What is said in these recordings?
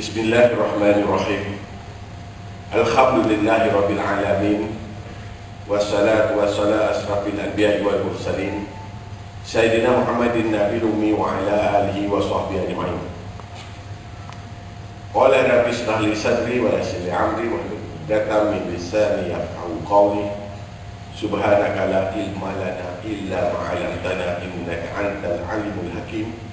بسم الله الرحمن الرحيم الحمد لله رب العالمين والصلاة والسلام أشرف الأنبياء والمرسلين سيدنا محمد النبي الأمي وعلى آله وصحبه أجمعين قال رب اشرح لي صدري ويسر لي أمري واحلل من لساني يفقهوا قولي سبحانك لا علم لنا إلا ما علمتنا إنك أنت العليم الحكيم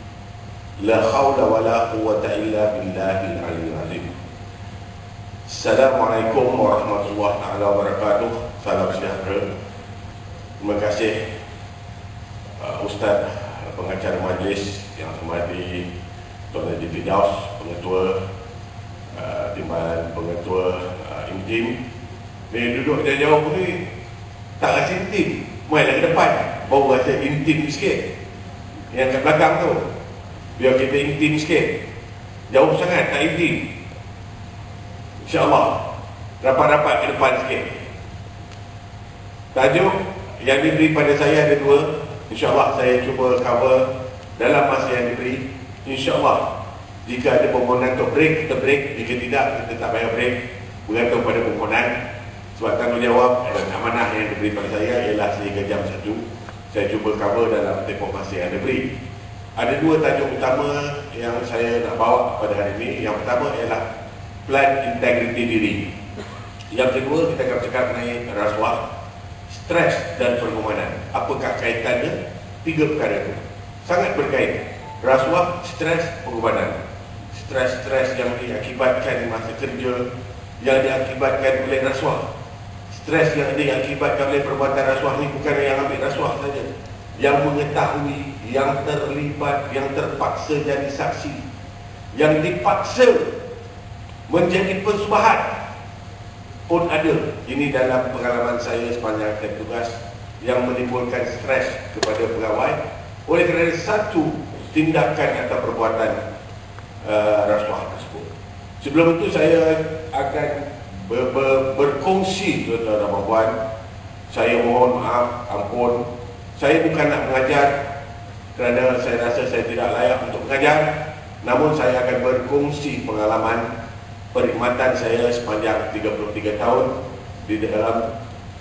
La hawla wa la quwwata illa billahil aliyyil azim. Assalamualaikum warahmatullahi taala wabarakatuh. Salam sejahtera. Terima kasih uh, Ustaz pengacara majlis yang hormati Tuan Haji Fidaus, pengetua uh, Timbalan pengetua uh, intim. Ni duduk jauh-jauh ni tak rasa intim. Mai lagi depan baru rasa intim sikit. Yang kat belakang tu biar kita intim sikit. Jauh sangat tak intim. insyaAllah. Rapat-rapat ke depan sikit. Tajuk yang diberi pada saya ada dua. insyaAllah saya cuba cover dalam masa yang diberi. insyaAllah jika ada permohonan untuk break kita break. Jika tidak kita tak payah break. Bergantung pada permohonan. Sebab tanggungjawab dan amanah yang diberi pada saya ialah sehingga jam satu saya cuba cover dalam tempoh masa yang diberi ada dua tajuk utama yang saya nak bawa pada hari ini. Yang pertama ialah plan integriti diri. Yang kedua kita akan cakap mengenai rasuah, stres dan pergumulan. Apakah kaitannya? Tiga perkara itu. Sangat berkait. Rasuah, stres, pergumulan. Stres-stres yang diakibatkan masa kerja, yang diakibatkan oleh rasuah. Stres yang diakibatkan oleh perbuatan rasuah ini bukan yang ambil rasuah saja. Yang mengetahui yang terlibat, yang terpaksa jadi saksi, yang dipaksa menjadi pensubahat pun ada. Ini dalam pengalaman saya sepanjang tugas yang menimbulkan stres kepada pegawai oleh kerana satu tindakan atau perbuatan uh, rasuah tersebut. Sebelum itu saya akan ber ber berkongsi tuan-tuan dan puan saya mohon maaf, ampun. Saya bukan nak mengajar kerana saya rasa saya tidak layak untuk mengajar. Namun saya akan berkongsi pengalaman perkhidmatan saya sepanjang 33 tahun di dalam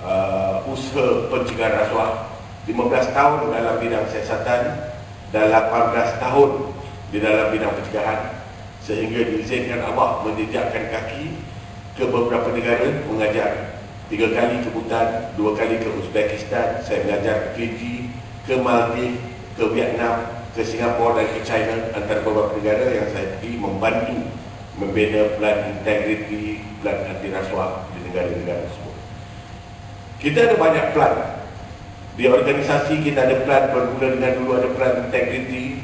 uh, usaha pencegahan rasuah. 15 tahun dalam bidang siasatan dan 18 tahun di dalam bidang pencegahan. Sehingga diizinkan Allah menjejakkan kaki ke beberapa negara mengajar tiga kali ke Bhutan, dua kali ke Uzbekistan saya mengajar ke Fiji, ke Maldives ke Vietnam, ke Singapura dan ke China antara beberapa negara yang saya pergi membantu membina plan integriti, plan anti rasuah di negara-negara tersebut. Kita ada banyak plan. Di organisasi kita ada plan bermula dengan dulu ada plan integriti.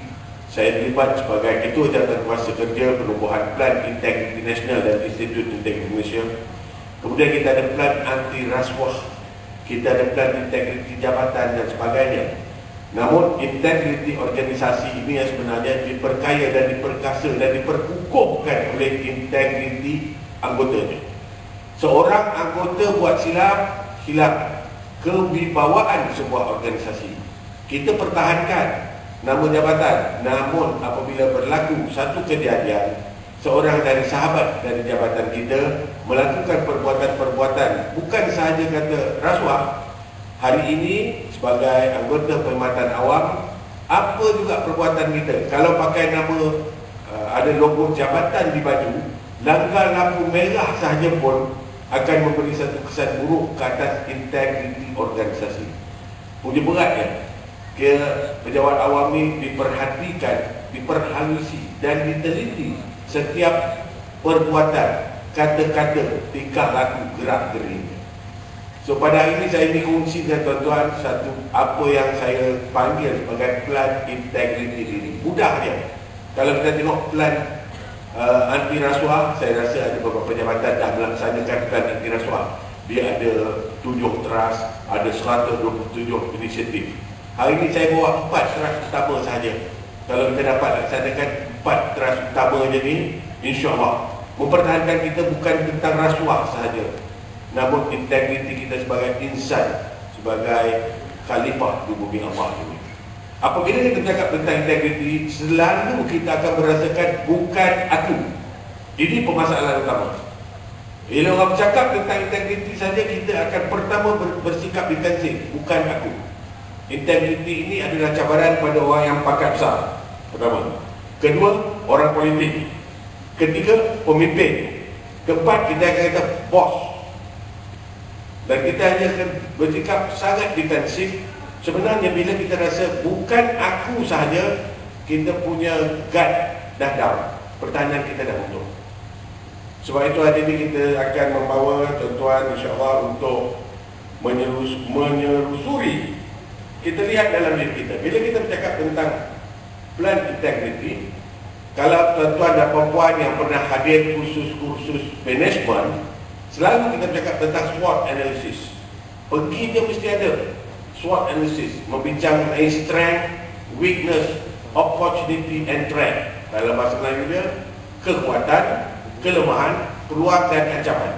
Saya terlibat sebagai ketua jabatan kuasa kerja penubuhan plan integriti nasional dan Institut Integriti Malaysia. Kemudian kita ada plan anti rasuah. Kita ada plan integriti jabatan dan sebagainya. Namun integriti organisasi ini yang sebenarnya diperkaya dan diperkasa dan diperkukuhkan oleh integriti anggotanya. Seorang anggota buat silap, hilap kewibawaan sebuah organisasi. Kita pertahankan nama jabatan. Namun apabila berlaku satu kejadian, seorang dari sahabat dari jabatan kita melakukan perbuatan-perbuatan bukan sahaja kata rasuah. Hari ini sebagai anggota perkhidmatan awam apa juga perbuatan kita kalau pakai nama uh, ada logo jabatan di baju langgar lampu merah sahaja pun akan memberi satu kesan buruk ke atas integriti organisasi punya berat ya kira pejabat awam ini diperhatikan diperhalusi dan diteliti setiap perbuatan kata-kata tingkah laku gerak gerik So pada hari ini saya ingin dengan tuan-tuan satu apa yang saya panggil sebagai plan integriti diri. Mudah dia. Kalau kita tengok plan uh, anti rasuah, saya rasa ada beberapa jabatan dah melaksanakan plan anti rasuah. Dia ada tujuh teras, ada 127 inisiatif. Hari ini saya bawa empat teras utama sahaja. Kalau kita dapat laksanakan empat teras utama je ni, insyaAllah mempertahankan kita bukan tentang rasuah sahaja namun integriti kita sebagai insan sebagai khalifah di bumi Allah ini apabila kita cakap tentang integriti selalu kita akan merasakan bukan aku Ini permasalahan utama. Bila orang bercakap tentang integriti saja, kita akan pertama bersikap defensif, bukan aku. Integriti ini adalah cabaran pada orang yang pakat besar. Pertama. Kedua, orang politik. Ketiga, pemimpin. Keempat, kita akan kata bos. Dan kita hanya akan bersikap sangat defensif. Sebenarnya bila kita rasa bukan aku sahaja, kita punya gut dah down. Pertahanan kita dah mundur. Sebab itu hari ini kita akan membawa tuan-tuan insyaAllah untuk menyerus, menyerusuri. Kita lihat dalam diri kita. Bila kita bercakap tentang plan integrity, kalau tuan-tuan dan perempuan yang pernah hadir kursus-kursus management, selalu kita bercakap tentang SWOT analysis. Pergi dia mesti ada SWOT analysis, membincang mengenai strength, weakness, opportunity and threat. Dalam bahasa Melayu dia, kekuatan, kelemahan, peluang dan ancaman.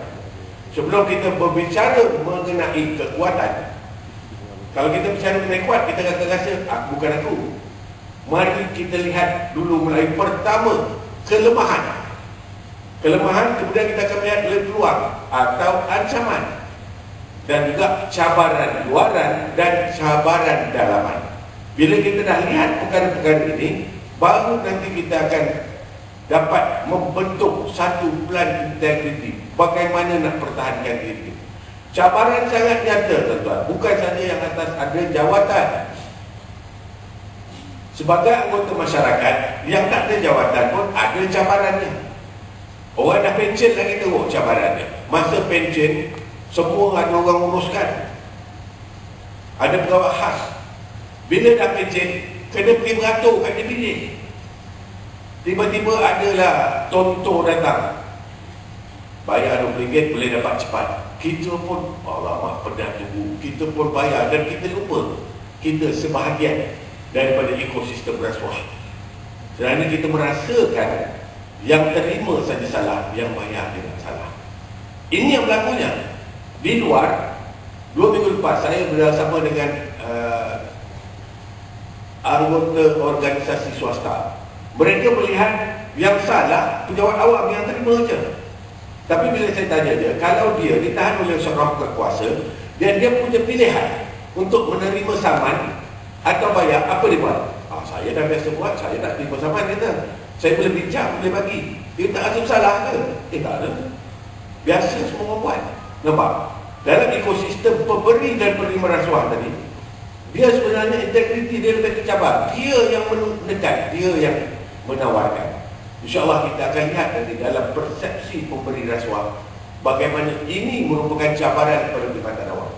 Sebelum kita berbicara mengenai kekuatan, kalau kita bicara mengenai kuat, kita akan rasa, ah, bukan aku, Mari kita lihat dulu mulai pertama kelemahan. Kelemahan kemudian kita akan melihat peluang atau ancaman dan juga cabaran luaran dan cabaran dalaman. Bila kita dah lihat perkara-perkara ini, baru nanti kita akan dapat membentuk satu plan integriti. Bagaimana nak pertahankan diri. Cabaran sangat nyata tuan-tuan. Bukan saja yang atas ada jawatan Sebagai anggota masyarakat yang tak ada jawatan pun ada cabarannya. Orang dah pencen lagi teruk cabarannya. Masa pencen, semua ada orang uruskan. Ada pegawai khas. Bila dah pencen, kena pergi beratur kat dia pilih. Tiba-tiba adalah tonto datang. Bayar RM20 boleh dapat cepat. Kita pun, alamak pernah tunggu. Kita pun bayar dan kita lupa. Kita sebahagian daripada ekosistem rasuah. Kerana kita merasakan yang terima saja salah, yang bayar tidak salah. Ini yang berlakunya. Di luar, dua minggu lepas saya bersama dengan uh, anggota organisasi swasta. Mereka melihat yang salah pejabat awam yang terima saja. Tapi bila saya tanya dia, kalau dia ditahan oleh seorang berkuasa dan dia punya pilihan untuk menerima saman atau bayar, apa dia buat? Ah, saya dah biasa buat, saya tak terima saman kata. Saya boleh pinjam, boleh bagi. Dia tak rasa salah ke? Eh tak ada. Biasa semua orang buat. Nampak? Dalam ekosistem pemberi dan penerima rasuah tadi, dia sebenarnya integriti dia lebih tercabar. Dia yang menekan, dia yang menawarkan. InsyaAllah kita akan lihat nanti dalam persepsi pemberi rasuah bagaimana ini merupakan cabaran kepada perkhidmatan awam.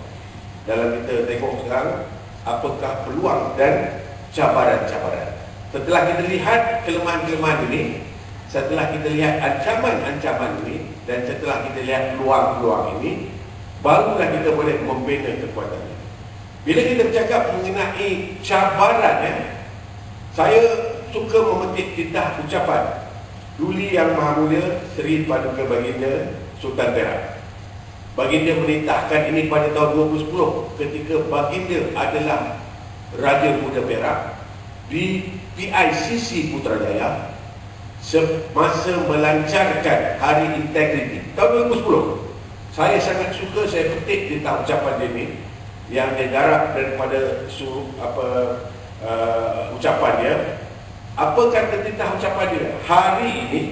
Dalam kita tengok sekarang, apakah peluang dan cabaran-cabaran. Setelah kita lihat kelemahan-kelemahan ini, setelah kita lihat ancaman-ancaman ini, dan setelah kita lihat peluang-peluang ini, barulah kita boleh membina kekuatan ini. Bila kita bercakap mengenai cabaran, ya, saya suka memetik titah ucapan Duli Yang Maha Mulia Seri Paduka Baginda Sultan Perak. Baginda menitahkan ini pada tahun 2010 ketika Baginda adalah Raja Muda Perak di PICC Putrajaya semasa melancarkan Hari Integriti tahun 2010. Saya sangat suka saya petik tentang ucapan dia ni yang dia garap daripada su, apa uh, ucapan dia. Apa kata tentang ucapan dia? Hari ini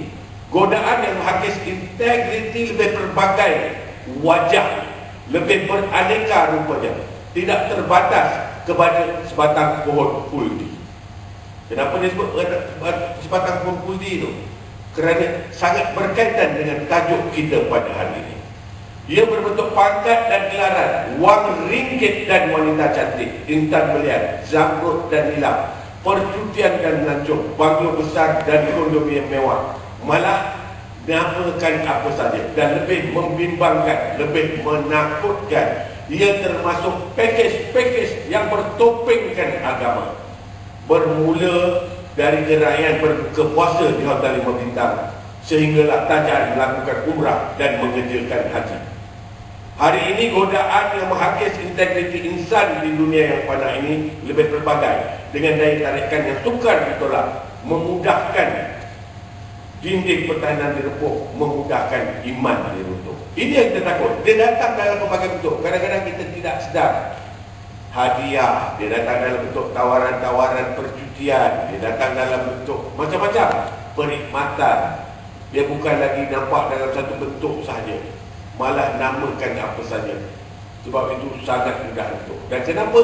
godaan yang menghakis integriti lebih berbagai wajah lebih beraneka rupanya. Tidak terbatas kepada sebatang pohon puldi kenapa dia sebut sebatang pohon puldi itu kerana sangat berkaitan dengan tajuk kita pada hari ini. Ia berbentuk pangkat dan gelaran wang ringgit dan wanita cantik intan belian zamrud dan nilam percutian dan melancong banglo besar dan kondomi yang mewah. Malah namakan apa saja dan lebih membimbangkan, lebih menakutkan. Ia termasuk pakej-pakej yang bertopengkan agama. Bermula dari geraian berkepuasa di Hotel Lima Bintang sehinggalah tajar melakukan umrah dan mengerjakan haji. Hari ini godaan yang menghakis integriti insan di dunia yang pada ini lebih berbagai dengan daya tarikan yang sukar ditolak memudahkan dinding pertahanan direpuk memudahkan iman diruntuh. Ini yang kita takut. Dia datang dalam berbagai bentuk. Kadang-kadang kita tidak sedar. Hadiah, dia datang dalam bentuk tawaran-tawaran percutian, dia datang dalam bentuk macam-macam perkhidmatan. Dia bukan lagi nampak dalam satu bentuk sahaja. Malah namakan apa saja. Sebab itu sangat mudah untuk. Dan kenapa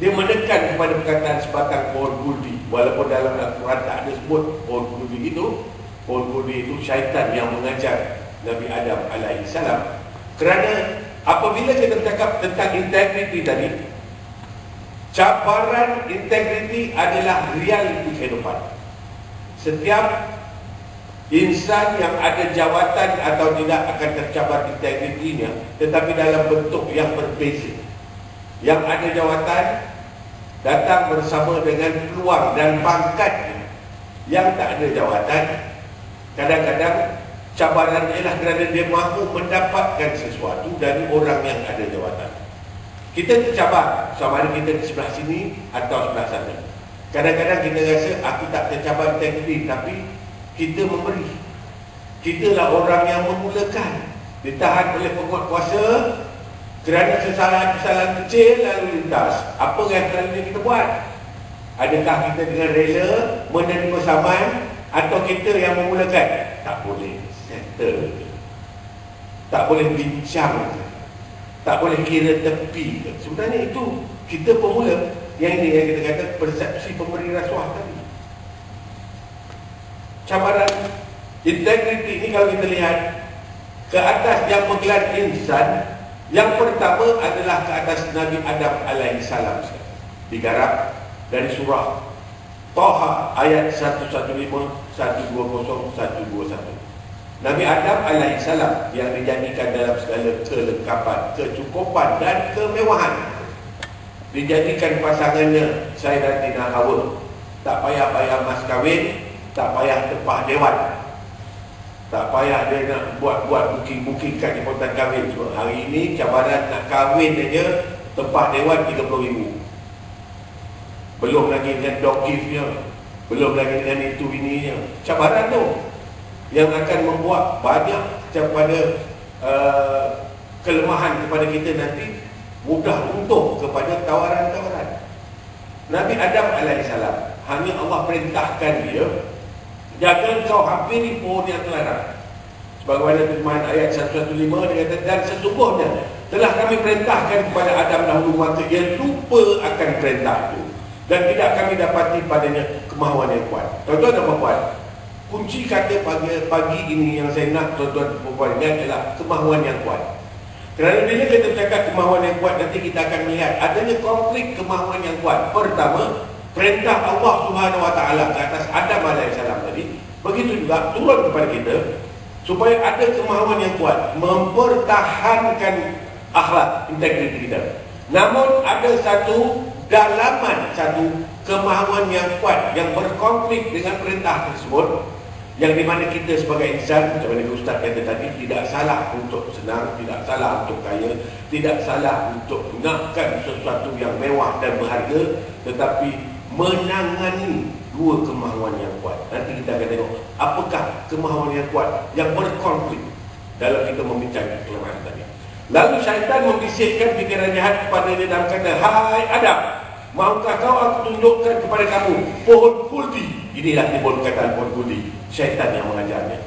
dia menekan kepada perkataan sebatang pohon guldi walaupun dalam Al-Quran tak ada sebut pohon guldi itu pohon guldi itu syaitan yang mengajar Nabi Adam alaihi salam. Kerana apabila kita bercakap tentang integriti tadi cabaran integriti adalah realiti kehidupan. Setiap insan yang ada jawatan atau tidak akan tercabar integritinya tetapi dalam bentuk yang berbeza. Yang ada jawatan datang bersama dengan peluang dan pangkat yang tak ada jawatan kadang-kadang cabaran ialah kerana dia mahu mendapatkan sesuatu dari orang yang ada jawatan. Kita tercabar sama ada kita di sebelah sini atau sebelah sana. Kadang-kadang kita rasa aku tak tercabar teknik tapi kita memberi. Kita lah orang yang memulakan. Ditahan oleh penguat kuasa kerana kesalahan-kesalahan kecil lalu lintas, apa yang selalunya kita buat? Adakah kita dengan rela menerima saman atau kita yang memulakan? Tak boleh settle. Tak boleh bincang. Tak boleh kira tepi. Sebenarnya itu kita pemula. Yang ini yang kita kata persepsi pemberi rasuah tadi. Cabaran integriti ini kalau kita lihat ke atas yang menggelar insan yang pertama adalah ke atas Nabi Adam alaihi salam. Digarap dari surah Taha ayat 115 120 121. Nabi Adam salam yang dijadikan dalam segala kelengkapan, kecukupan dan kemewahan. Dijadikan pasangannya Sayyidatina Hawa. Tak payah bayar mas kahwin, tak payah tepah dewan, tak payah dia nak buat-buat booking-booking kat jemputan kahwin semua. Hari ini cabaran nak kahwin saja tempat dewan RM30,000. Belum lagi dengan dog giftnya. Belum lagi dengan itu ininya. Cabaran tu yang akan membuat banyak kepada uh, kelemahan kepada kita nanti mudah untuk kepada tawaran-tawaran. Nabi Adam AS hanya Allah perintahkan dia Jangan kau hampiri pohon yang terlarang. Sebagaimana firman ayat 115 dia kata dan sesungguhnya telah kami perintahkan kepada Adam dahulu maka ia lupa akan perintah itu dan tidak kami dapati padanya kemahuan yang kuat. Tuan-tuan dan puan kunci kata pagi, pagi ini yang saya nak tuan-tuan dan puan ini adalah kemahuan yang kuat. Kerana bila kita bercakap kemahuan yang kuat nanti kita akan melihat adanya konflik kemahuan yang kuat. Pertama, perintah Allah Subhanahu Wa Taala ke atas Adam alaihissalam tadi begitu juga turun kepada kita supaya ada kemahuan yang kuat mempertahankan akhlak integriti kita. Namun ada satu dalaman satu kemahuan yang kuat yang berkonflik dengan perintah tersebut yang di mana kita sebagai insan macam mana Ustaz kata tadi tidak salah untuk senang, tidak salah untuk kaya, tidak salah untuk nakkan sesuatu yang mewah dan berharga tetapi menangani dua kemahuan yang kuat. Nanti kita akan tengok apakah kemahuan yang kuat yang berkonflik dalam kita membincangkan kelemahan tadi. Lalu syaitan membisikkan fikiran jahat kepada dia dan kata, Hai Adam, maukah kau aku tunjukkan kepada kamu pohon kulti? Inilah timbul perkataan pohon kulti. Syaitan yang mengajarnya.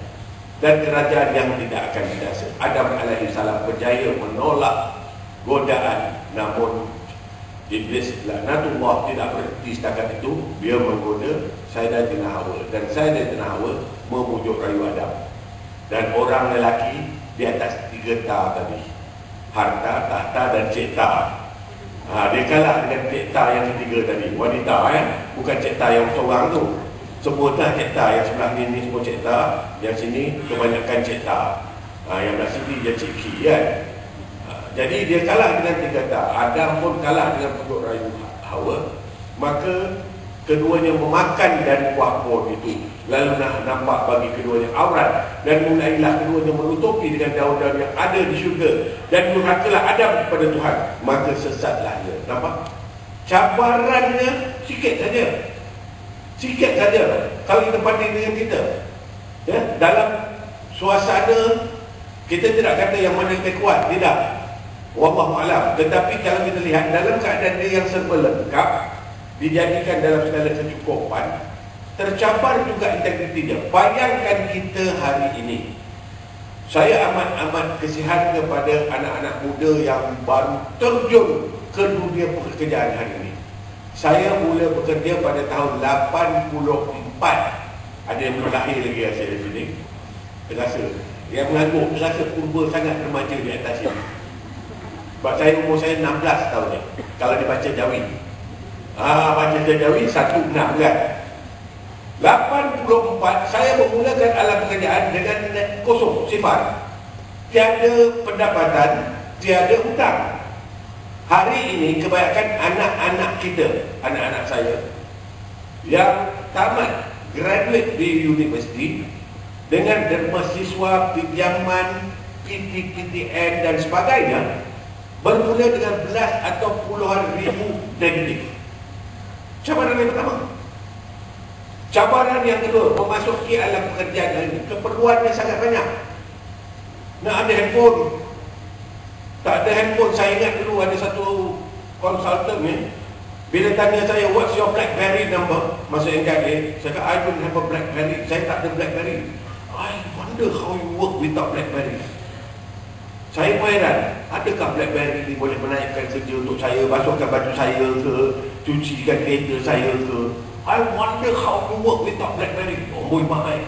Dan kerajaan yang tidak akan binasa. Adam alaihissalam berjaya menolak godaan namun Iblis laknatullah tidak berhenti setakat itu Dia menggoda Sayyidatina Hawa Dan Sayyidatina Hawa memujuk rayu Adam Dan orang lelaki di atas tiga ta tadi Harta, tahta dan cipta. Ha, Dia kalah dengan cipta yang ketiga tadi. Wanita ya. Bukan cipta yang seorang tu. Semua cipta. Yang sebelah ni, ni semua cipta. Yang sini kebanyakan cipta. Ha, Yang dah sini dia ciki kan jadi dia kalah dengan tiga tak. Adam pun kalah dengan penduduk rayu Hawa. Maka keduanya memakan dari buah pohon itu. Lalu nak nampak bagi keduanya aurat. Dan mulailah keduanya menutupi dengan daun-daun yang ada di syurga. Dan durhakalah Adam kepada Tuhan. Maka sesatlah dia. Nampak? Cabarannya sikit saja. Sikit saja. Kalau kita banding dengan kita. Ya, dalam suasana kita tidak kata yang mana lebih kuat, tidak. Wallahu alam. Tetapi kalau kita lihat dalam keadaan dia yang serba lengkap, dijadikan dalam segala kecukupan, tercabar juga integriti dia. Bayangkan kita hari ini. Saya amat-amat kesihan kepada anak-anak muda yang baru terjun ke dunia pekerjaan hari ini. Saya mula bekerja pada tahun 84. Ada yang belum lahir lagi saya di sini. Terasa. Yang mengangguk terasa purba sangat remaja di atas ini. Sebab saya umur saya 16 tahun ni. Kalau dibaca Jawi. Ah, baca Jawi, satu enam kan. 84 saya memulakan alam pekerjaan dengan kosong, sifar. Tiada pendapatan, tiada hutang. Hari ini kebanyakan anak-anak kita, anak-anak saya yang tamat graduate di universiti dengan derma siswa, pinjaman, PTPTN dan sebagainya bermula dengan belas atau puluhan ribu negatif. Cabaran yang pertama. Cabaran yang kedua, memasuki alam pekerjaan ini. Keperluannya sangat banyak. Nak ada handphone. Tak ada handphone. Saya ingat dulu ada satu konsultan ni. Bila tanya saya, what's your BlackBerry number? Masa NKD, saya kata, I don't have a BlackBerry. Saya tak ada BlackBerry. I wonder how you work without BlackBerry. Saya pun heran, adakah BlackBerry ni boleh menaikkan kerja untuk saya, basuhkan baju saya ke, cucikan kereta saya ke, I wonder how to work without Blackberry. Oh, boy, mahal.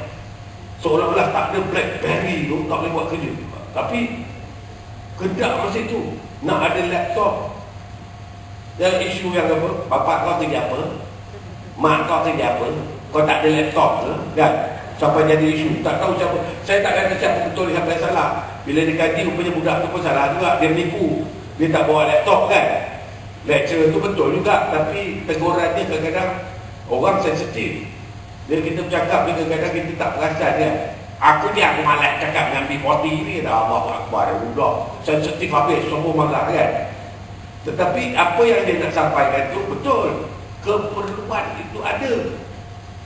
Seolah-olah tak ada Blackberry tu, tak boleh buat kerja. Tapi, kedak masa itu, nak ada laptop. Dan isu yang apa? Bapak kau kerja apa? Mak kau kerja apa? Kau tak ada laptop ke? Kan? Sampai jadi isu. Tak tahu siapa. Saya tak kata siapa betul yang salah. Bila dia kaji, rupanya budak tu pun salah juga. Dia menipu. Dia tak bawa laptop kan? Lecturer tu betul juga. Tapi teguran dia kadang-kadang Orang sensitif. Jadi kita bercakap ni kadang-kadang kita tak perasan dia. Aku ni aku malas cakap dengan B40 ni dah Allah Akbar budak. Sensitif habis semua malah kan. Tetapi apa yang dia nak sampaikan tu betul. Keperluan itu ada.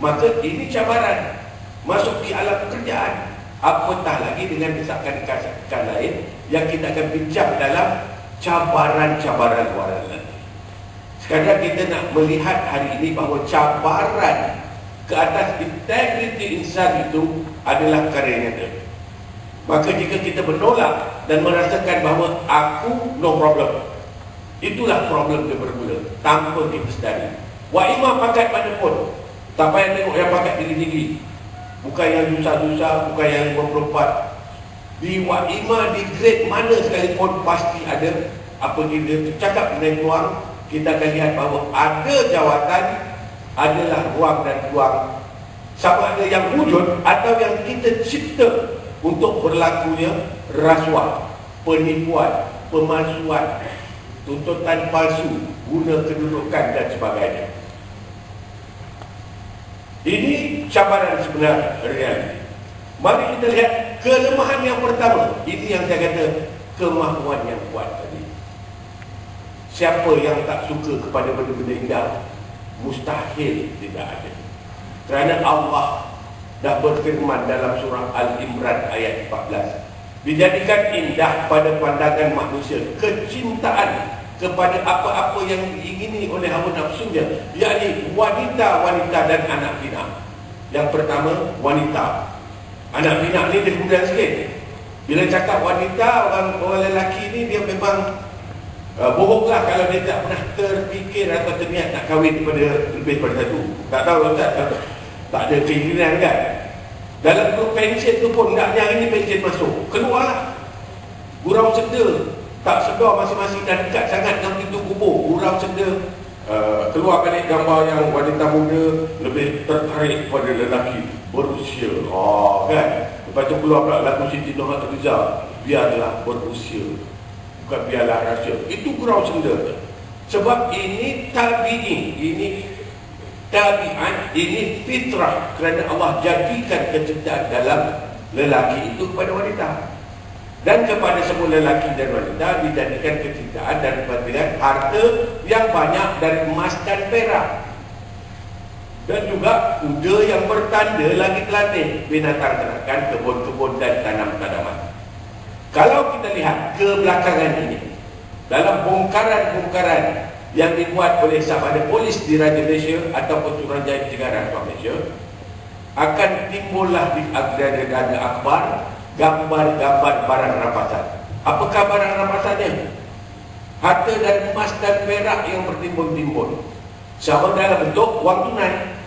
Maka ini cabaran. Masuk di alam pekerjaan. Apatah lagi dengan desakan-desakan lain yang kita akan bincang dalam cabaran-cabaran luar. Kadang kita nak melihat hari ini bahawa cabaran ke atas integriti insan itu adalah karya nyata. Maka jika kita menolak dan merasakan bahawa aku no problem. Itulah problem dia bermula tanpa kita sedari. Wa imam pakat mana pun. Tak payah tengok yang pakat tinggi-tinggi. Bukan yang susah-susah, bukan yang 54. Di wa imam di grade mana sekalipun pasti ada apa dia cakap dengan tuan kita akan lihat bahawa ada jawatan adalah ruang dan ruang sama ada yang wujud atau yang kita cipta untuk berlakunya rasuah, penipuan, pemalsuan, tuntutan palsu, guna kedudukan dan sebagainya. Ini cabaran sebenar realiti. Mari kita lihat kelemahan yang pertama. Ini yang saya kata kemahuan yang kuat. Siapa yang tak suka kepada benda-benda indah Mustahil tidak ada. Kerana Allah dah berfirman dalam surah Al-Imran ayat 14 Dijadikan indah pada pandangan manusia Kecintaan kepada apa-apa yang diingini oleh hawa nafsunya yakni wanita-wanita dan anak pinak. Yang pertama wanita. Anak pinak ni dia kemudian sikit. Bila cakap wanita orang, orang lelaki ni dia memang Uh, bohonglah kalau dia tak pernah terfikir atau terniat nak kahwin pada lebih daripada satu. Tak tahu tak, tak, tak ada keinginan kan. Dalam grup pension tu pun nak yang ini pension masuk. Keluarlah. Gurau senda. Tak sedar masing-masing dan dekat sangat dengan pintu kubur. Gurau senda. Uh, keluar balik gambar yang wanita muda lebih tertarik pada lelaki berusia. Oh, kan? Lepas tu keluar pula lagu Siti Nurhaliza. Biarlah berusia bukan biarlah rahsia. Itu gurau senda. Sebab ini tabi'in ini tabi'an ini fitrah kerana Allah jadikan kecerdasan dalam lelaki itu kepada wanita. Dan kepada semua lelaki dan wanita dijadikan kecerdasan dan pemberian harta yang banyak dari emas dan perak. Dan juga kuda yang bertanda lagi telatih binatang ternakan, kebun-kebun dan tanam-tanaman. Kalau kita lihat ke belakangan ini, dalam bongkaran-bongkaran yang dibuat oleh ada polis di Raja Malaysia ataupun Suruhanjaya Pencegahan Tuan Malaysia, akan timbullah di agenda akbar gambar-gambar barang rampasan. Apakah barang rampasannya? Harta dan emas dan perak yang bertimbun-timbun. Sama dalam bentuk wang tunai.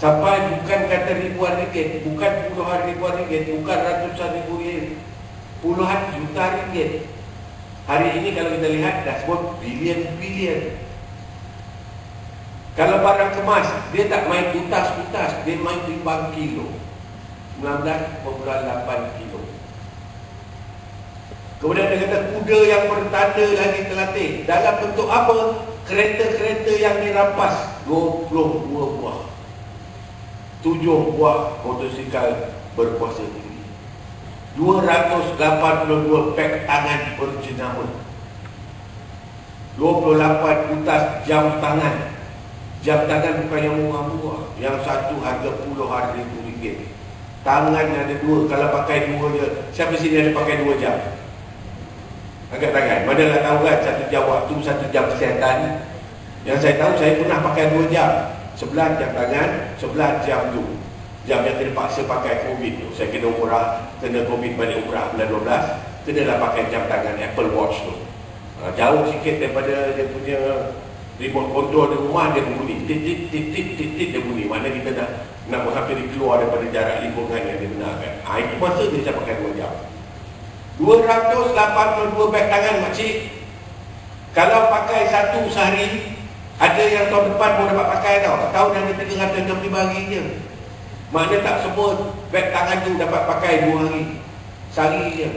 Sampai bukan kata ribuan ringgit, bukan puluhan ribuan ringgit, bukan ratusan ribu ringgit, puluhan juta ringgit. Hari ini kalau kita lihat sebut bilion-bilion. Kalau barang kemas, dia tak main utas-utas, dia main timbang kilo. 19.8 kilo. Kemudian dia kata kuda yang bertanda lagi terlatih. Dalam bentuk apa? Kereta-kereta yang dirampas 22 buah. 7 buah motosikal berkuasa tinggi. 282 pek tangan berjenama. 28 utas jam tangan. Jam tangan bukan yang murah-murah. Yang satu harga puluhan ribu ringgit. Tangan ada dua Kalau pakai dua je Siapa sini ada pakai dua jam? Angkat tangan Mana lah tahu kan Satu jam waktu Satu jam kesihatan Yang saya tahu Saya pernah pakai dua jam Sebelah jam tangan Sebelah jam tu Jam yang terpaksa pakai COVID tu. Saya kena umrah Kena COVID balik umrah Bulan 12 Kena lah pakai jam tangan Apple Watch tu. Ha, Jauh sikit daripada Dia punya remote control di rumah dia bunyi tit tit tit tit tit tit dia bunyi mana kita dah nak menghampiri keluar daripada jarak lingkungan yang dibenarkan. Ha, itu masa dia saya pakai 2 jam. 282 beg tangan makcik. Kalau pakai satu sehari ada yang tahun depan pun dapat pakai tau. Tahu dah dia tengah dia beri bagi je maknanya tak semua beg tangan tu dapat pakai 2 hari? Sehari je.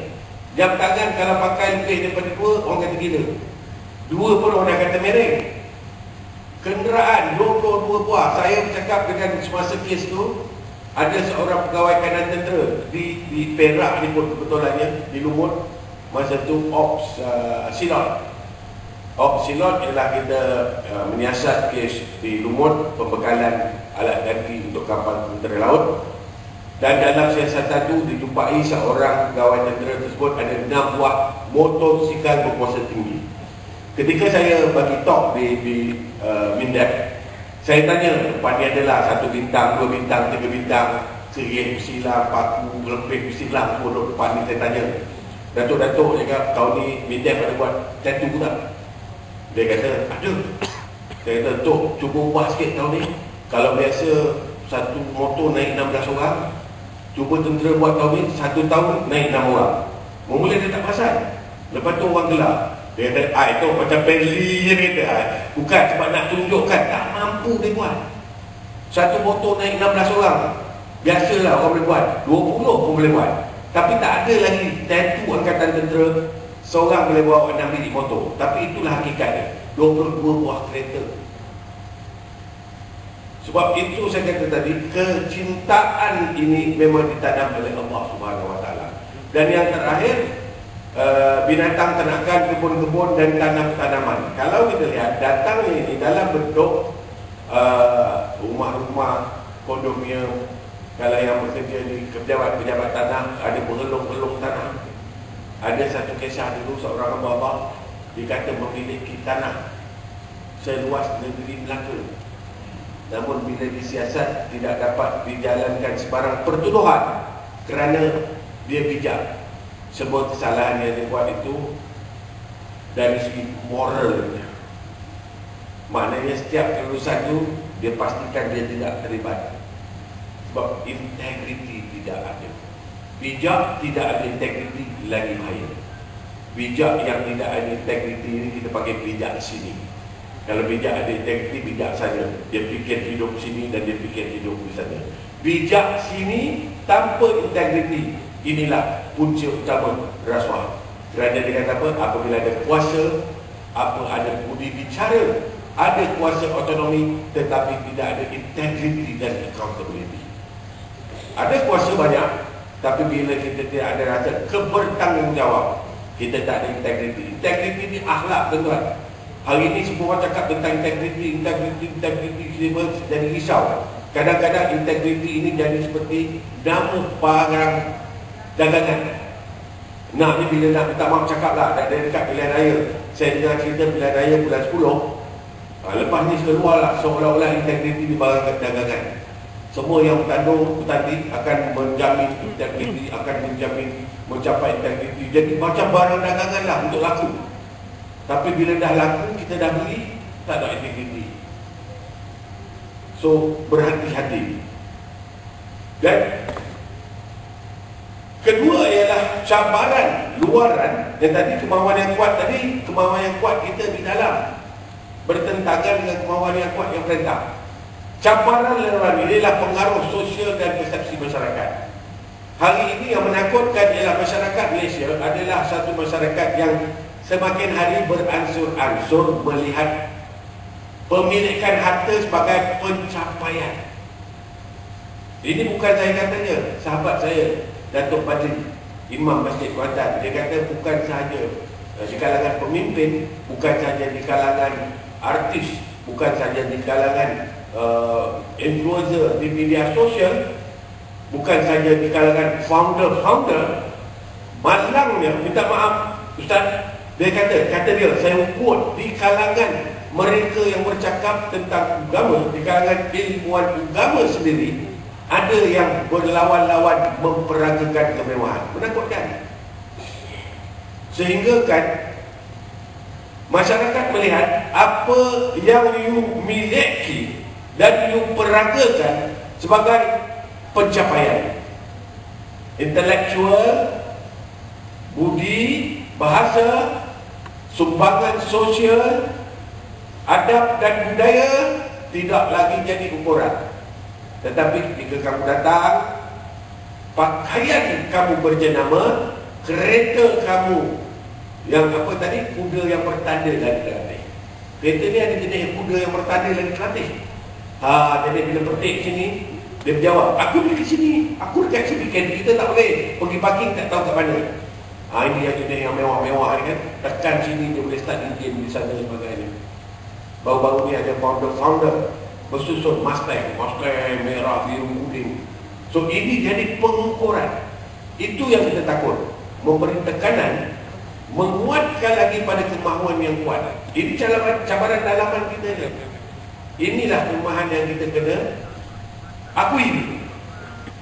Jam tangan kalau pakai lebih daripada 2 orang kata gila. Dua pun orang kata mereng. Kenderaan 22 buah. Saya bercakap dengan semasa kes tu ada seorang pegawai kanan tentera di di Perak ni pun kebetulannya di Lumut. Masa tu Ops uh, Silot Ops Silot ialah kita uh, menyiasat kes di Lumut pembekalan alat ganti untuk kapal tentera laut dan dalam siasatan itu dijumpai seorang pegawai tentera tersebut ada 6 buah motosikal berkuasa tinggi Ketika saya bagi talk di, di uh, Mindep, saya tanya depan dia adalah satu bintang, dua bintang, tiga bintang, serih silam, paku, lepik silam, pun depan ni saya tanya. Datuk-datuk kata, tahun ni Mindep ada buat tattoo tak? Dia kata, ada. Saya kata, Tok, cuba ubah sikit tahun ni. Kalau biasa satu motor naik 16 orang, cuba tentera buat tahun satu tahun naik 6 orang. Mula dia tak pasal. Lepas tu orang gelap. Dia kata, ah, itu macam Bentley je dia ah. Bukan sebab nak tunjukkan, tak mampu dia buat. Satu motor naik 16 orang. Biasalah orang boleh buat. 20 pun boleh buat. Tapi tak ada lagi tattoo angkatan tentera seorang boleh bawa 6 biji motor. Tapi itulah hakikatnya. 22 buah kereta. Sebab itu saya kata tadi, kecintaan ini memang ditanam oleh Allah Subhanahu Wa Taala. Dan yang terakhir, Eh, binatang ternakan, kebun-kebun dan tanam-tanaman. Kalau kita lihat datangnya ini dalam bentuk uh, rumah-rumah kondominium, kalau yang bekerja di pejabat-pejabat tanah, ada bergelung-gelung tanah. Ada satu kisah dulu seorang bapa dikata memiliki tanah seluas negeri Melaka. Namun bila disiasat tidak dapat dijalankan sebarang pertuduhan kerana dia bijak. Semua kesalahan yang dia buat itu dari segi moralnya. Maknanya setiap kelulusan itu dia pastikan dia tidak terlibat. Sebab integriti tidak ada. Bijak tidak ada integriti lagi bahaya bijak yang tidak ada integriti ini kita pakai bijak sini kalau bijak ada integriti bijak saja dia fikir hidup sini dan dia fikir hidup di sana bijak sini tanpa integriti Inilah punca utama rasuah. Kerana dia kata apa? Apabila ada kuasa, apa ada budi bicara, ada kuasa otonomi tetapi tidak ada integriti dan accountability. Ada kuasa banyak, tapi bila kita tidak ada rasa kebertanggungjawab, kita tak ada integriti. Integriti ini akhlak tuan Hari ini semua orang cakap tentang integriti, integriti, integriti, semua jadi risau. Kadang-kadang integriti ini jadi seperti nama barang dagangan. Nak bila nak minta maaf cakap lah, dah dekat pilihan raya. Saya dengar cerita pilihan raya bulan 10. Ha, lepas ni keluar lah seolah-olah integriti di barang dagangan. Semua yang bertandung, bertanding akan menjamin integriti, akan menjamin mencapai integriti. Jadi macam barang dagangan lah untuk laku. Tapi bila dah laku, kita dah beli, tak ada integriti. So, berhati-hati. Dan kedua ialah cabaran luaran yang tadi kemauan yang kuat tadi, kemauan yang kuat kita di dalam bertentangan dengan kemauan yang kuat yang perintah. Cabaran luaran ini adalah pengaruh sosial dan persepsi masyarakat. Hari ini yang menakutkan ialah masyarakat Malaysia adalah satu masyarakat yang semakin hari beransur-ansur melihat pemilikan harta sebagai pencapaian. Ini bukan saya katanya, sahabat saya, Datuk Badri, Imam Masjid Kuantan. Dia kata bukan sahaja eh, di kalangan pemimpin, bukan sahaja di kalangan artis, bukan sahaja di kalangan uh, influencer di media sosial, bukan saja di kalangan founder-founder malangnya minta maaf ustaz dia kata kata dia saya ukur di kalangan mereka yang bercakap tentang agama di kalangan ilmuwan agama sendiri ada yang berlawan-lawan memperagakan kemewahan. Menakutkan sehingga kan masyarakat melihat apa yang you miliki dan you peragakan sebagai pencapaian. Intelektual budi bahasa sumbangan sosial adab dan budaya tidak lagi jadi ukuran. Tetapi jika kamu datang pakaian kamu berjenama kereta kamu yang apa tadi kuda yang bertanda lagi cantik kereta ni ada jenis kuda yang bertanda lagi cantik ha, jadi bila petik sini dia menjawab, aku pergi ke sini, aku dekat sini, kan kita tak boleh. Pergi parking tak tahu kat mana. Ha, ini yang jenis yang mewah-mewah ni kan, tekan sini dia boleh start engine di sana dan sebagainya. Baru-baru ni ada founder-founder bersusun Mustang, Mustang merah, biru, kuning. So ini jadi pengukuran. Itu yang kita takut. Memberi tekanan, menguatkan lagi pada kemahuan yang kuat. Ini cabaran, cabaran dalaman kita. Inilah kelemahan yang kita kena Aku ini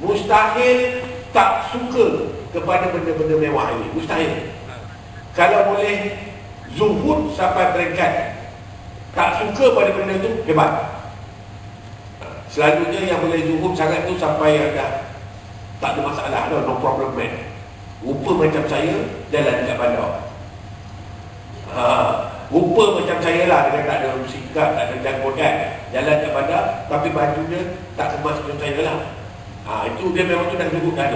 Mustahil tak suka kepada benda-benda mewah ini. Mustahil. Kalau boleh zuhud sampai peringkat. Tak suka pada benda itu, hebat. Selanjutnya yang boleh zuhud sangat tu sampai ada Tak ada masalah, no, no problem man. Rupa macam saya, jalan dekat bandar. Ha, Rupa macam saya lah Dia tak ada sikap, tak ada jangkutan Jalan kat bandar Tapi baju dia tak kemas macam saya lah. Ha, Itu dia memang tu dah duduk dah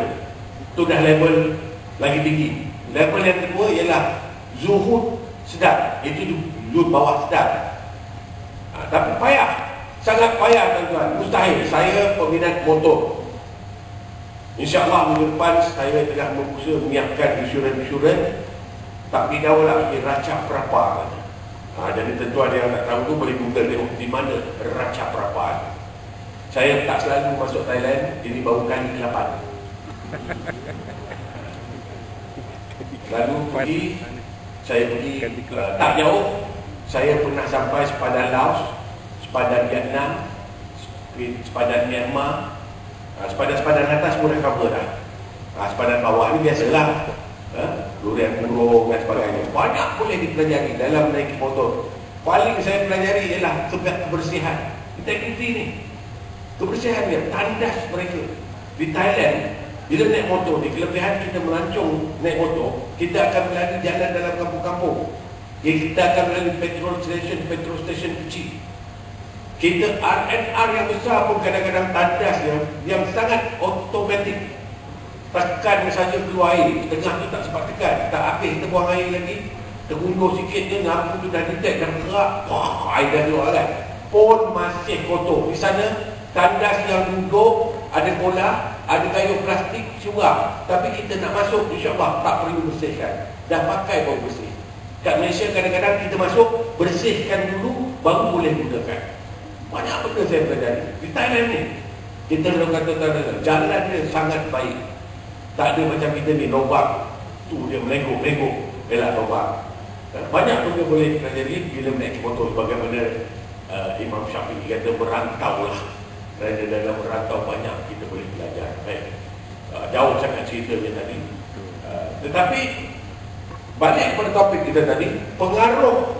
Itu dah level lagi tinggi. Level yang kedua ialah Zuhud sedap. Itu zuhud bawah sedap. Ha, Tapi payah. Sangat payah tuan-tuan. Mustahil. Saya peminat motor. InsyaAllah minggu depan Saya tengah berusaha menyiapkan insurans-insurans. Tak bidau lah. Racap berapa. Ha, jadi tentu ada yang nak tahu tu boleh google tengok di mana Raja Prapan. Saya tak selalu masuk Thailand, ini baru kali ke-8. Lalu pergi, saya pergi uh, tak jauh, saya pernah sampai sepadan Laos, sepadan Vietnam, sepadan Myanmar, uh, sepadan-sepadan atas pun dah cover dah. Uh, sepadan bawah ni biasalah durian burung dan sebagainya. Banyak boleh dipelajari dalam naik motor. Paling saya pelajari ialah kebersihan. Integriti ni. Kebersihan dia, tandas mereka. Di Thailand, bila naik motor ni, kelebihan kita melancong naik motor, kita akan berlari jalan dalam kampung-kampung. Kita akan berlari petrol station, petrol station kecil. Kita RNR yang besar pun kadang-kadang tandas yang, yang sangat otomatik tekan saja keluar air tengah tu tak sempat tekan tak habis kita buang air lagi terundur sikit je lampu tu dah detect dah kerak wah air dah keluar kan pun masih kotor di sana tandas yang duduk ada bola ada kayu plastik curah tapi kita nak masuk insyaAllah tak perlu bersihkan dah pakai pun bersih Kat Malaysia kadang-kadang kita masuk bersihkan dulu baru boleh gunakan. Banyak benda saya pelajari. Di Thailand ni kita kalau kata jalan dia sangat baik. Tak ada macam kita ni lobak. Tu dia melengkuk-melengkuk elak lobak. Banyak benda boleh pelajari bila naik motor bagaimana uh, Imam Syafi'i kata berantau lah. Kerana dalam merantau banyak kita boleh belajar. Baik. Uh, jauh sangat ceritanya tadi. Uh, tetapi Balik kepada topik kita tadi Pengaruh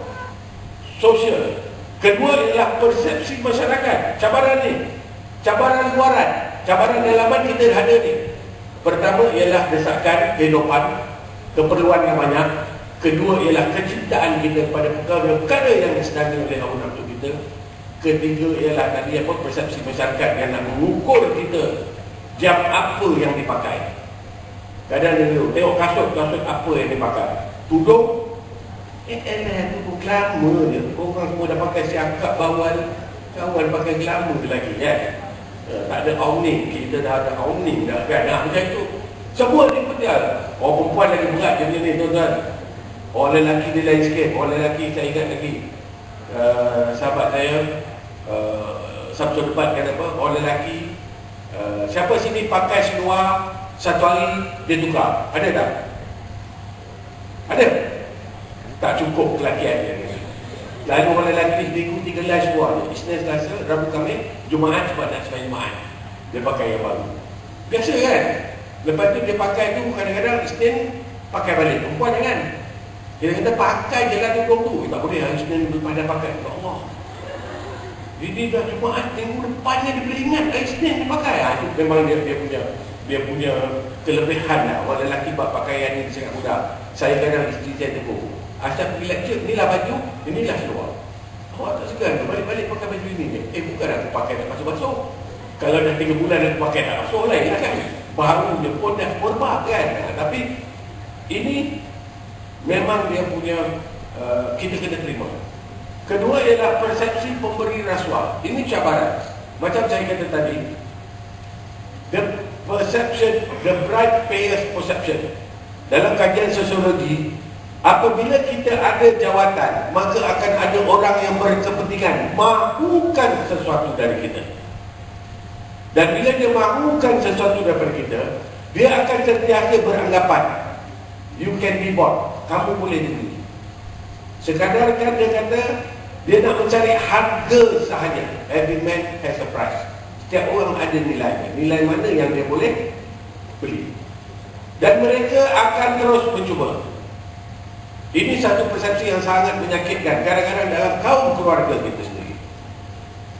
sosial Kedua ialah persepsi masyarakat Cabaran ni Cabaran luaran Cabaran dalaman kita ada ni Pertama ialah desakan kehidupan Keperluan yang banyak Kedua ialah kecintaan kita pada perkara-perkara yang disenangi oleh Allah untuk kita Ketiga ialah tadi apa persepsi masyarakat yang nak mengukur kita Jam apa yang dipakai Kadang dia tengok kasut, kasut apa yang dia pakai. Tudung, eh eh tudung kelama je. Orang semua dah pakai siakap bawal, kawan pakai kelama je lagi kan. Eh, tak ada awning, kita dah ada awning dah kan. Nah, macam itu. Semua ni betul. Orang perempuan lagi berat macam ni tuan-tuan. Orang lelaki dia lain sikit. Orang lelaki saya ingat lagi. Uh, sahabat saya, uh, Sabtu depan kata apa, orang lelaki, uh, siapa sini pakai seluar satu hari dia tukar. Ada tak? Ada? Tak cukup kelakian dia. Lalu orang lelaki seminggu tiga las buah je. Isnin, Selasa, Rabu, Khamis, Jumaat sebab nak sembahyang Jumaat. Dia pakai yang baru. Biasa kan? Lepas tu dia pakai tu kadang-kadang Isnin pakai balik. Perempuan jangan. Dia kata pakai je lah tu. Tak boleh hari Isnin lepas dah pakai. Ya Allah. Jadi dah Jumaat minggu depannya dia boleh ingat hari Isnin dia pakai. Ha, itu memang dia, dia punya dia punya kelebihan lah. Orang lelaki buat pakaian ni sangat mudah saya kadang isteri saya tegur asal pergi lecture inilah baju inilah seluar. Awak tak segan balik-balik pakai baju ini eh bukan aku pakai tak basuh-basuh. Kalau dah 3 bulan aku pakai tak basuh lah. Kan baru dia pun dah berbah kan? Tapi ini memang dia punya uh, kita kena terima kedua ialah persepsi pemberi rasuah ini cabaran macam saya kata tadi the perception, the bright payers perception. Dalam kajian sosiologi, apabila kita ada jawatan, maka akan ada orang yang berkepentingan mahukan sesuatu dari kita. Dan bila dia mahukan sesuatu daripada kita, dia akan sentiasa beranggapan, you can be bought, kamu boleh dibeli. Sekadar kan dia kata, dia nak mencari harga sahaja. Every man has a price. Setiap orang ada nilai. Nilai mana yang dia boleh beli. Dan mereka akan terus mencuba. Ini satu persepsi yang sangat menyakitkan. Kadang-kadang dalam kaum keluarga kita sendiri.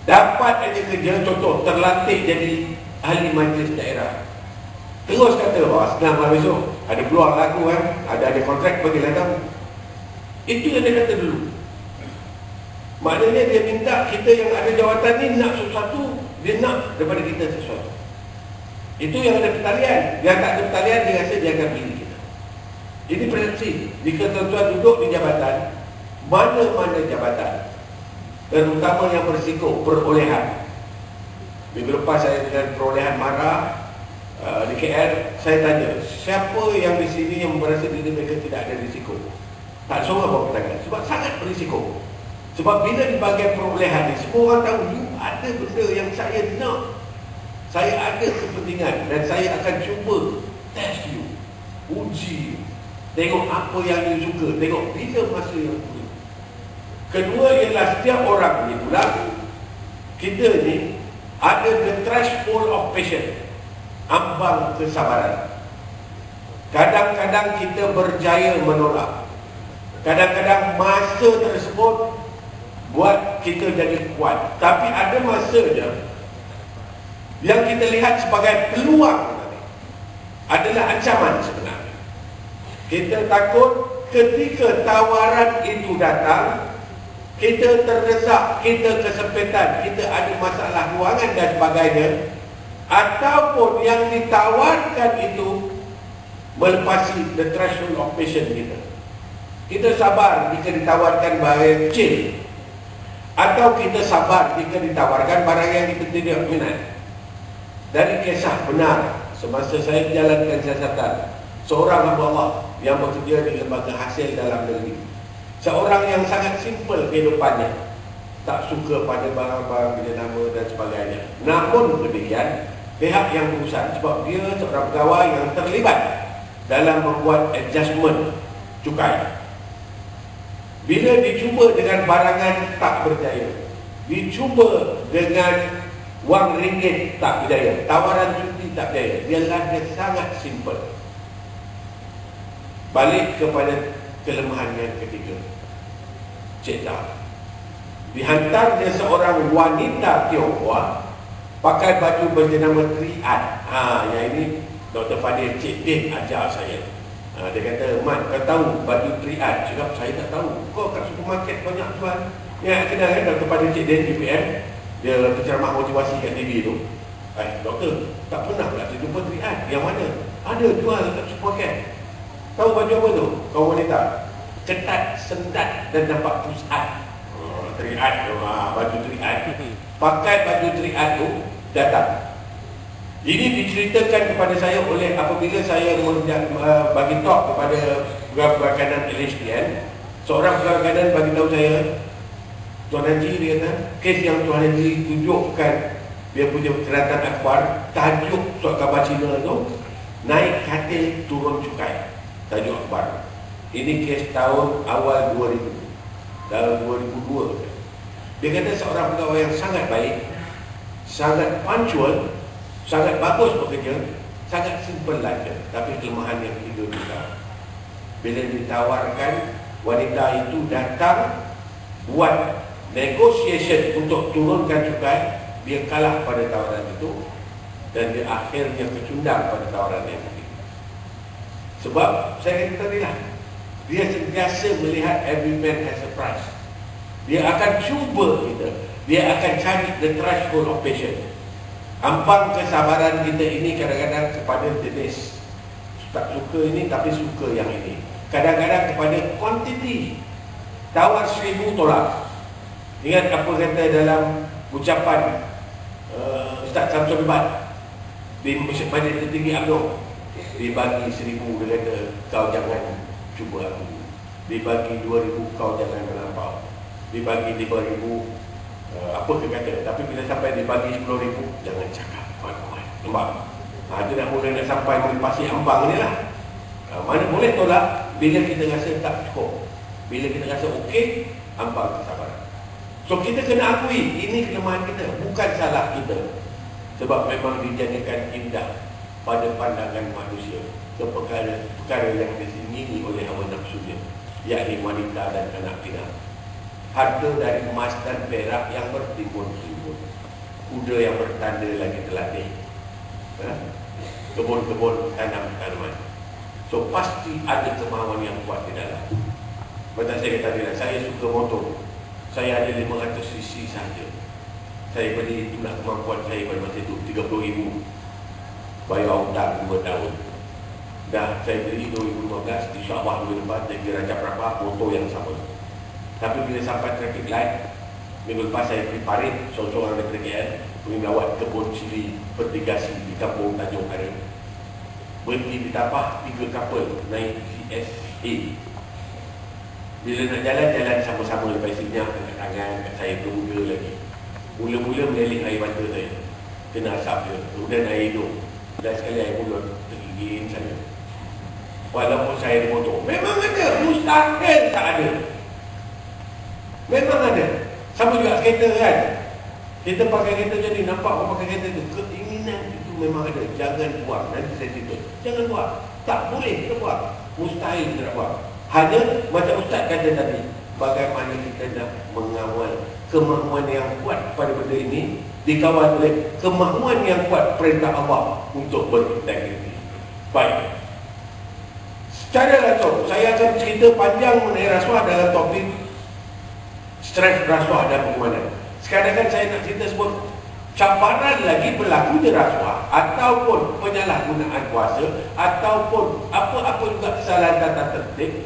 Dapat aja kerja, contoh, terlatih jadi ahli majlis daerah. Terus kata, wah senang lah besok. Ada peluang lagu kan. Ada ada kontrak bagi datang. Itu yang dia kata dulu. Maknanya dia minta kita yang ada jawatan ni nak sesuatu dia nak daripada kita sesuatu. Itu yang ada pertalian. Yang tak ada pertalian, dia rasa dia akan pilih kita. Ini persepsi. Jika tuan-tuan duduk di jabatan, mana-mana jabatan, terutama yang berisiko perolehan. Minggu lepas saya dengan perolehan marah uh, di KL, saya tanya, siapa yang di sini yang merasa diri mereka tidak ada risiko? Tak seorang bawa pertanyaan. Sebab sangat berisiko. Sebab bila di perolehan ni, semua orang tahu you ada benda yang saya nak. Saya ada kepentingan dan saya akan cuba test you. Uji you. Tengok apa yang you suka. Tengok bila masa yang perlu. Kedua ialah setiap orang ni pula, kita ni ada the threshold of patience. Ambang kesabaran. Kadang-kadang kita berjaya menolak. Kadang-kadang masa tersebut buat kita jadi kuat. Tapi ada masanya yang kita lihat sebagai peluang adalah ancaman sebenarnya. Kita takut ketika tawaran itu datang, kita terdesak, kita kesempitan, kita ada masalah ruangan dan sebagainya, ataupun yang ditawarkan itu melepasi the threshold of patient kita. Kita sabar jika ditawarkan barang kecil atau kita sabar jika ditawarkan barang yang kita tidak minat. Dari kisah benar, semasa saya menjalankan siasatan, seorang hamba Allah yang bekerja di lembaga hasil dalam negeri. Seorang yang sangat simple kehidupannya. Tak suka pada barang-barang bila nama dan sebagainya. Namun demikian, pihak yang berusaha sebab dia seorang pegawai yang terlibat dalam membuat adjustment cukai. Bila dicuba dengan barangan tak berjaya, dicuba dengan wang ringgit tak berjaya, tawaran cuti tak berjaya, dia lagi sangat simple. Balik kepada kelemahan yang ketiga. Cetak. Dihantarnya seorang wanita Tionghoa pakai baju berjenama Triad. Ha, yang ini Dr. Fadil Cik Din ajar saya. Ha, dia kata, Mat, kau tahu baju Triad? Cakap, saya tak tahu. Kau kat supermarket banyak tuan. Ya, kenal kan Dr. Fadil Cik Din, UPM. Dia penceramah motivasi kat TV tu. Eh, doktor, tak pernah pula saya jumpa Triad. Yang mana? Ada jual kat supermarket. Tahu baju apa tu? Kau wanita. Ketat, sendat dan nampak pusat. Oh, triad tu, ha, baju triad. Pakai baju triad tu, datang. Ini diceritakan kepada saya oleh apabila saya uh, bagi talk kepada kanan LHDN seorang kanan bagi tahu saya Tuan Haji dia kata kes yang Tuan Haji tunjukkan dia punya keratan akhbar tajuk surat khabar Cina tu naik katil turun cukai tajuk akhbar. Ini kes tahun awal 2000 dalam 2002 dia kata seorang pegawai yang sangat baik sangat punctual sangat bagus bekerja, sangat simple saja. Tapi kelemahan yang juga. Bila ditawarkan, wanita itu datang buat negotiation untuk turunkan cukai, dia kalah pada tawaran itu dan dia akhirnya kecundang pada tawaran itu. Sebab saya kata tadi lah, dia sentiasa melihat every man has a price. Dia akan cuba kita. Dia akan cari the threshold of patience. Ampang kesabaran kita ini kadang-kadang kepada jenis Tak suka ini tapi suka yang ini. Kadang-kadang kepada kuantiti Tawar seribu tolak Ingat apa kata dalam ucapan uh, Ustaz Samsul Libat Di Masjid Tertinggi Abdul? Dibagi seribu dia kata Kau jangan cuba aku. Dibagi dua ribu kau jangan melampau Dibagi lima ribu apa dia kata? Tapi bila sampai dia bagi 10 ribu jangan cakap kuat-kuat. Nampak? Ha, dia dah mula nak sampai melipasi ambang ni lah. Ha, mana boleh tolak bila kita rasa tak cukup. Bila kita rasa okey ambang kesabaran so kita kena akui ini kelemahan kita. Bukan salah kita. Sebab memang dijadikan indah pada pandangan manusia. Ke perkara, perkara yang disingini oleh hawa nafsunya yakni wanita dan anak pinak harta dari emas dan perak yang bertimbun-timbun. Kuda yang bertanda lagi terlatih ha? kebun-kebun tanam-tanaman so pasti ada kemahuan yang kuat di dalam. Macam saya kata tadi saya suka motor. Saya ada 500 cc saja. Saya beli itulah kemampuan saya pada masa itu 30 ribu. Bayar hutang 2 tahun. Dah saya beli 2015 di Syawah 2004 saya kira berapa motor yang sama tapi bila sampai traffic light Minggu lepas saya pergi parit Seorang-seorang daripada KL Pergi melawat kebun cili Pertigasi di kampung Tanjung Hari Berhenti di tapah Tiga kapal naik CSA Bila nak jalan-jalan sama-sama Lepas sini angkat tangan kat saya bermuda lagi. Mula-mula meliling air mata saya. Kena asap dia. Kemudian air hidung. Dan sekali air mulut Tergigin saya Walaupun saya di motor Memang ada Mustahil tak ada Memang ada. Sama juga kereta kan. Kita pakai kereta jadi nampak orang pakai kereta itu. Keinginan itu memang ada. Jangan buat. Nanti saya cerita. Jangan buat. Tak boleh kita buat. Mustahil kita buat. Hanya macam Ustaz kata tadi. Bagaimana kita nak mengawal kemahuan yang kuat pada benda ini. Dikawal oleh kemahuan yang kuat perintah Allah untuk berintegriti. Baik. Secara langsung, saya akan cerita panjang mengenai rasuah dalam topik stres rasuah dan perkemanan. Sekarang kan saya nak cerita sebut cabaran lagi berlaku di rasuah ataupun penyalahgunaan kuasa ataupun apa-apa juga kesalahan tata tertib.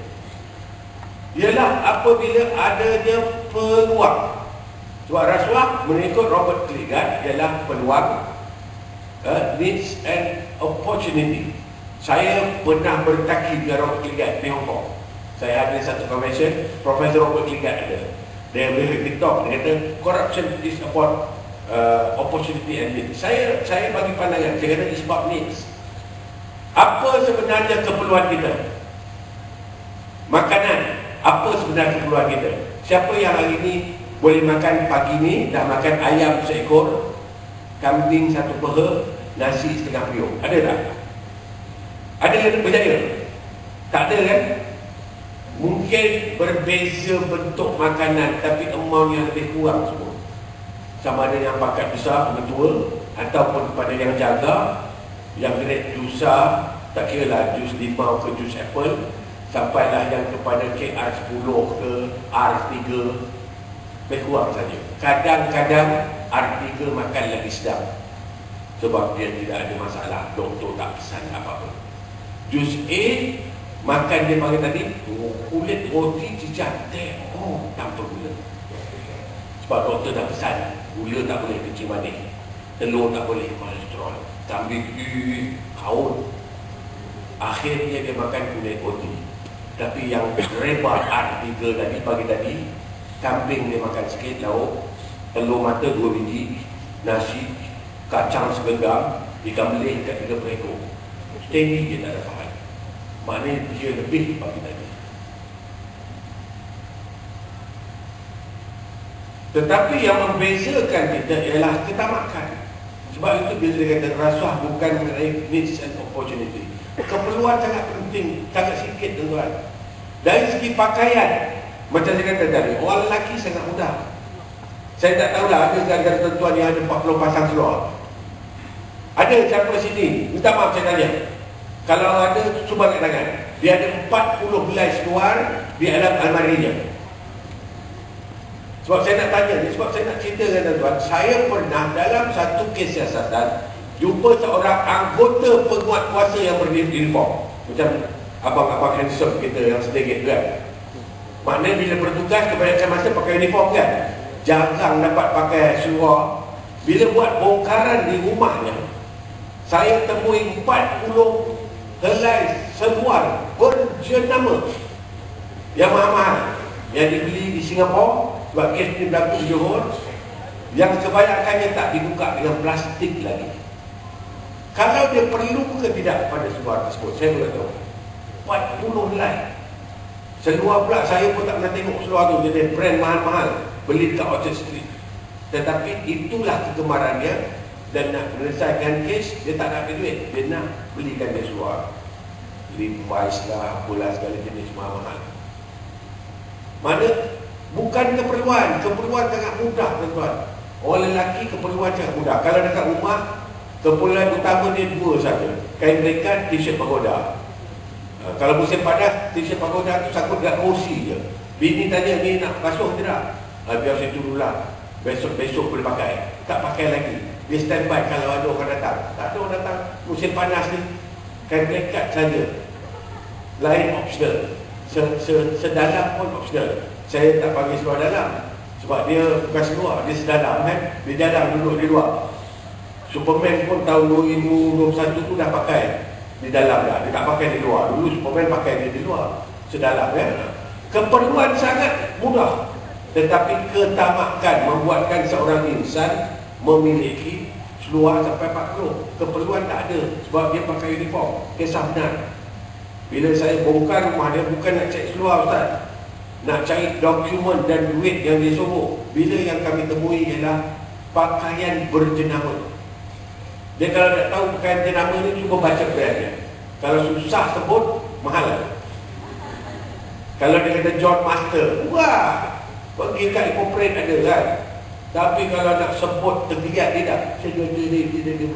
Ialah apabila adanya peluang. Sebab rasuah mengikut Robert Kligan ialah peluang uh, needs and opportunity. Saya pernah bertaki dengan Robert Kligan di Hong Kong. Saya ada satu convention, Profesor Robert Kligat ada. Dia boleh talk, dia kata corruption is about uh, opportunity and need. Saya saya bagi pandangan, saya kata it's about needs. Apa sebenarnya keperluan kita? Makanan, apa sebenarnya keperluan kita? Siapa yang hari ini boleh makan pagi ni, dah makan ayam seekor, kambing satu peha, nasi setengah periuk. Ada tak? Ada yang berjaya? Tak ada kan? Mungkin berbeza bentuk makanan tapi amount yang lebih kurang semua. Sama ada yang pakat besar, betul ataupun kepada yang jaga yang grade jusa tak kira lah jus limau ke jus apple sampailah yang kepada KR10 ke R3 lebih kurang saja kadang-kadang R3 makan lagi sedap sebab dia tidak ada masalah doktor tak pesan apa-apa jus A makan dia pagi tadi kulit roti cicak oh tanpa gula. Sebab doktor dah pesan gula tak boleh kecil manis. Telur tak boleh kolesterol. Sambil kaun. Akhirnya dia makan kulit roti. Tapi yang rebat R3 tadi pagi tadi kambing dia makan sikit lauk telur mata dua biji nasi kacang segenggam ikan melih kat tiga perekor. Steady dia tak faham maknanya dia lebih pagi tadi tetapi yang membezakan kita ialah kita makan sebab itu bila dia kata rasuah bukan mengenai needs and opportunity. Keperluan sangat penting, sangat sikit tuan. Dari segi pakaian, macam saya kata tadi, orang lelaki sangat mudah. Saya tak tahulah ada gara-gara tuan yang ada 40 pasang seluar. Ada siapa sini? Minta maaf saya tanya. Kalau ada, cuba kat tangan. Dia ada 40 helai seluar di dalam almarinya. Sebab saya nak tanya ni, sebab saya nak cerita dengan tuan Saya pernah dalam satu kes siasatan Jumpa seorang anggota penguat kuasa yang berdiri di uniform Macam abang-abang handsome kita yang sedikit kan Maknanya bila bertugas kebanyakan masa pakai uniform kan Jarang dapat pakai seluar Bila buat bongkaran di rumahnya Saya temui 40 helai seluar berjenama Yang mahal-mahal Yang dibeli di Singapura sebab kes ni berlaku di Johor Yang kebanyakannya tak dibuka dengan plastik lagi. Kalau dia perlu ke tidak pada seluar tersebut Saya boleh tahu. 40 helai Seluar pula saya pun tak pernah tengok seluar tu Jadi brand mahal-mahal Beli dekat Orchard Street. Tetapi itulah kegemarannya Dan nak menyelesaikan kes Dia tak nak duit Dia nak belikan dia seluar Levi's lah Apalah segala jenis mahal-mahal Mana Bukan keperluan, keperluan sangat mudah tuan-tuan. Orang lelaki keperluan sangat mudah. Kalau dekat rumah, keperluan utama dia dua saja. Kain berikan, t-shirt pagoda. Uh, kalau musim padas, t-shirt pagoda tu sangkut dekat kursi je. Bini tanya ni nak basuh tidak? Uh, biar saya dululah. Besok-besok boleh pakai. Tak pakai lagi. Dia standby kalau ada orang datang. Tak ada orang datang. Musim panas ni, kain berikan saja. Lain optional. Sedalam pun optional saya tak panggil seluar dalam sebab dia bukan seluar dia sedalam kan dia dalam duduk di luar Superman pun tahun 2021 tu dah pakai di dalam dah dia tak pakai di luar dulu Superman pakai dia di luar sedalam kan keperluan sangat mudah tetapi ketamakan membuatkan seorang insan memiliki seluar sampai 40 keperluan tak ada sebab dia pakai uniform. Kisah benar. Bila saya bongkar rumah dia bukan nak cek seluar Ustaz. Nak cari dokumen dan duit yang dia suruh. Bila yang kami temui ialah pakaian berjenama. Dia kalau tak tahu pakaian jenama ni cuba baca brandnya kalau susah sebut mahal kalau dia kata John Master wah pergi kat corporate ada kan tapi kalau nak sebut terlihat dia tak saya dia dia dia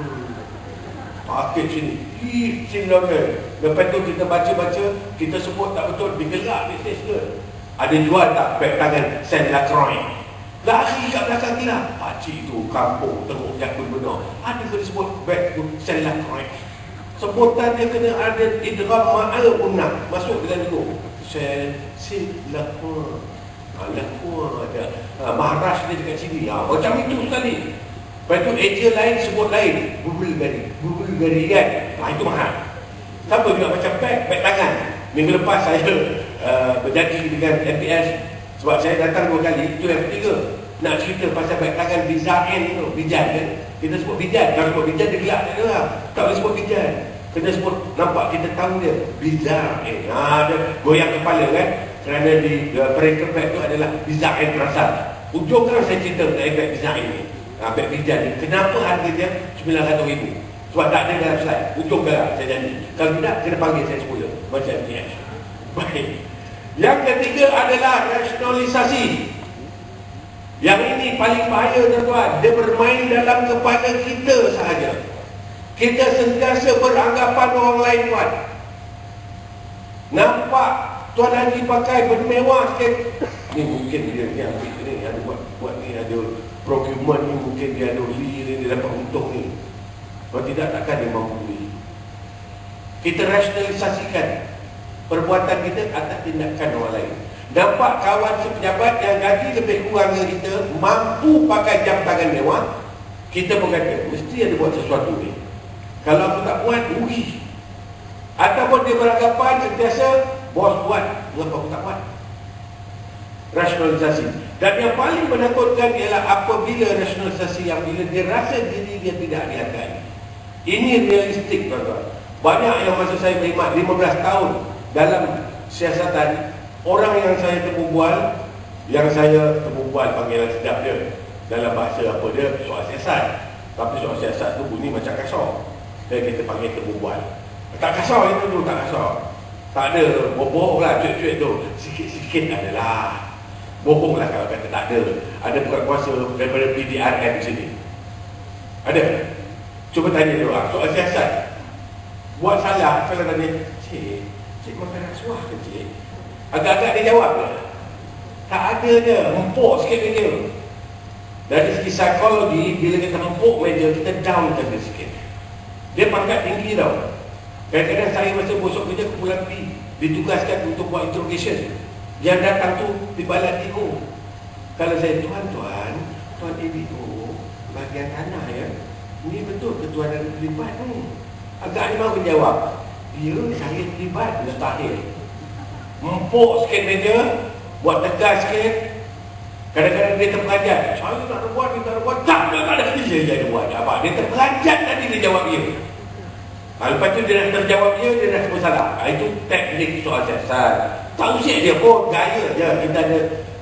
pakai sini ih sini lepas tu kita baca-baca kita sebut tak betul digelak bisnes ke ada jual tak beg tangan Saint Lacroix? Lari kat belakang kita. Pakcik tu kampung teruk jakun benar. Ada ke disebut beg tu Saint Lacroix? Sebutan dia kena ada idram ma'al unah. Masuk dalam itu. Saint Lacroix. Lacroix ada. Ha, Maharash dia dekat sini. Ha, macam itu sekali. Lepas tu eja lain sebut lain. Bulgari. Bulgari kan? Ha, itu mahal. Siapa juga macam beg, beg tangan. Minggu lepas saya uh, berjanji dengan MPS sebab saya datang dua kali itu yang ketiga nak cerita pasal baik tangan bizain tu bijan kan kita sebut bijan kalau sebut bijan dia gelap tak ada tak boleh sebut bijan kena sebut nampak kita tahu dia bizain ha, dia goyang kepala kan kerana di uh, pereka tu adalah bizain perasaan ujung kan saya cerita tentang efek bizain ni ha, efek bijan ni kenapa harga dia 900 ribu sebab tak ada dalam slide. Ujung kan saya janji. Kalau tidak kena panggil saya semula macam ni baik. Yang ketiga adalah rasionalisasi. Yang ini paling bahaya tuan-tuan. Dia bermain dalam kepala kita sahaja. Kita sentiasa beranggapan orang lain tuan. Nampak Tuan Haji pakai bermewah sikit. Ni mungkin dia ni ambil ni. Ada buat, buat ni ada procurement ni. Mungkin dia ada li ni. Dia dapat untung ni. Kalau tidak takkan dia mampu beli. Kita rasionalisasikan perbuatan kita atas tindakan orang lain. Nampak kawan sepejabat yang gaji lebih kurang dari kita Mampu pakai jam tangan mewah Kita pun kata, mesti ada buat sesuatu ni Kalau aku tak buat, rugi Ataupun dia beranggapan sentiasa Bos buat, kenapa aku tak buat. Rasionalisasi. Dan yang paling menakutkan ialah Apabila rasionalisasi yang bila dia rasa diri dia tidak dihargai. Ini realistik tuan-tuan. Banyak yang masa saya berkhidmat 15 tahun Dalam siasatan Orang yang saya terbubual Yang saya terbubual panggilan sedap dia Dalam bahasa apa dia Soal siasat. Tapi soal siasat tu bunyi macam kasar. Dan kita panggil terbubual Tak kasar itu tu tak kasar Tak ada bohong lah cuit-cuit tu. Sikit-sikit adalah. Bohong lah kalau kata tak ada. Ada bukan kuasa daripada PDRM sini. Ada? Cuba tanya dia orang. Soal siasat. Buat salah Kalau tanya Cik Cik makan rasuah ke cik? Agak-agak dia jawab ke? Tak ada je, empuk sikit meja Dari segi psikologi, bila kita empuk meja, kita down dia sikit. Dia pangkat tinggi tau Kadang-kadang saya masa bosok kerja kumpulan P Ditugaskan untuk buat interrogation Yang datang tu di balat tiku Kalau saya, tuan-tuan Tuan ABO, bagian tanah ya Ini betul ketuan dan terlibat ni Agak dia mahu menjawab Dia, saya terlibat, mustahil Empuk sikit meja Buat tegas sikit Kadang-kadang dia terperanjat Saya tak ada buat, dia tak ada buat Tak, tak ada Dia ada buat? Dia terperanjat tadi dia jawab dia ha, Lepas tu dia dah terjawab dia Dia semua salah ha, Itu teknik soal siasat Tak usik dia pun Gaya je Kita ada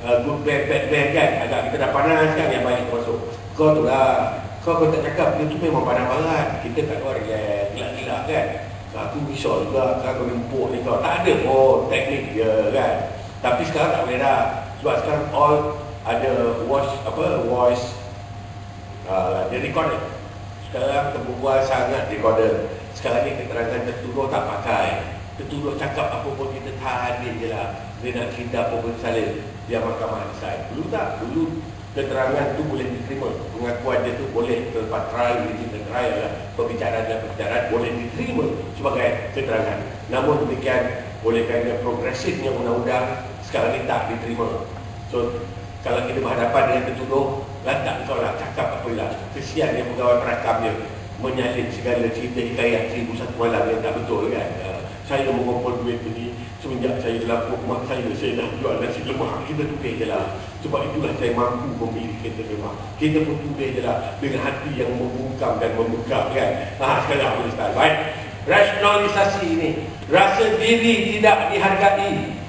uh, good bad, bad, bad kan Agak kita dah panas kan Yang baik masuk Kau tu lah kau kau tak cakap dia tu memang panas banget kita tak keluar relax gila-gila kan Aku risau juga kau empuk ni kau. Tak ada pun teknik dia kan. Tapi sekarang tak boleh dah. Sebab sekarang all ada voice apa voice uh, dia recorder. Sekarang terbual sangat recorder. Sekarang ni keterangan tertuduh tak pakai. Tertuduh cakap apa pun kita tahan dia je lah. Dia nak cerita apa pun salin. Dia mahkamah decide. Dulu tak? Dulu keterangan tu boleh diterima pengakuan dia tu boleh selepas trial ini trial lah perbicaraan dan perbicaraan boleh diterima sebagai keterangan namun demikian boleh kerana progresifnya undang-undang sekarang ini tak diterima so kalau kita berhadapan dengan tertuduh lantak kau lah cakap apa lah kesian yang pegawai perakam dia menyalin segala cerita hikayat seribu satu malam yang tak betul kan. Uh, saya mengumpul duit ini semenjak saya dalam rumah saya saya dah jual nasi lemak. Kita tulis je lah. Sebab itulah saya mampu memilih kereta lemak. Kita pun tulis je lah dengan hati yang membungkam dan membuka kan. Ha, sekarang boleh start? Baik. Rasionalisasi ini rasa diri tidak dihargai.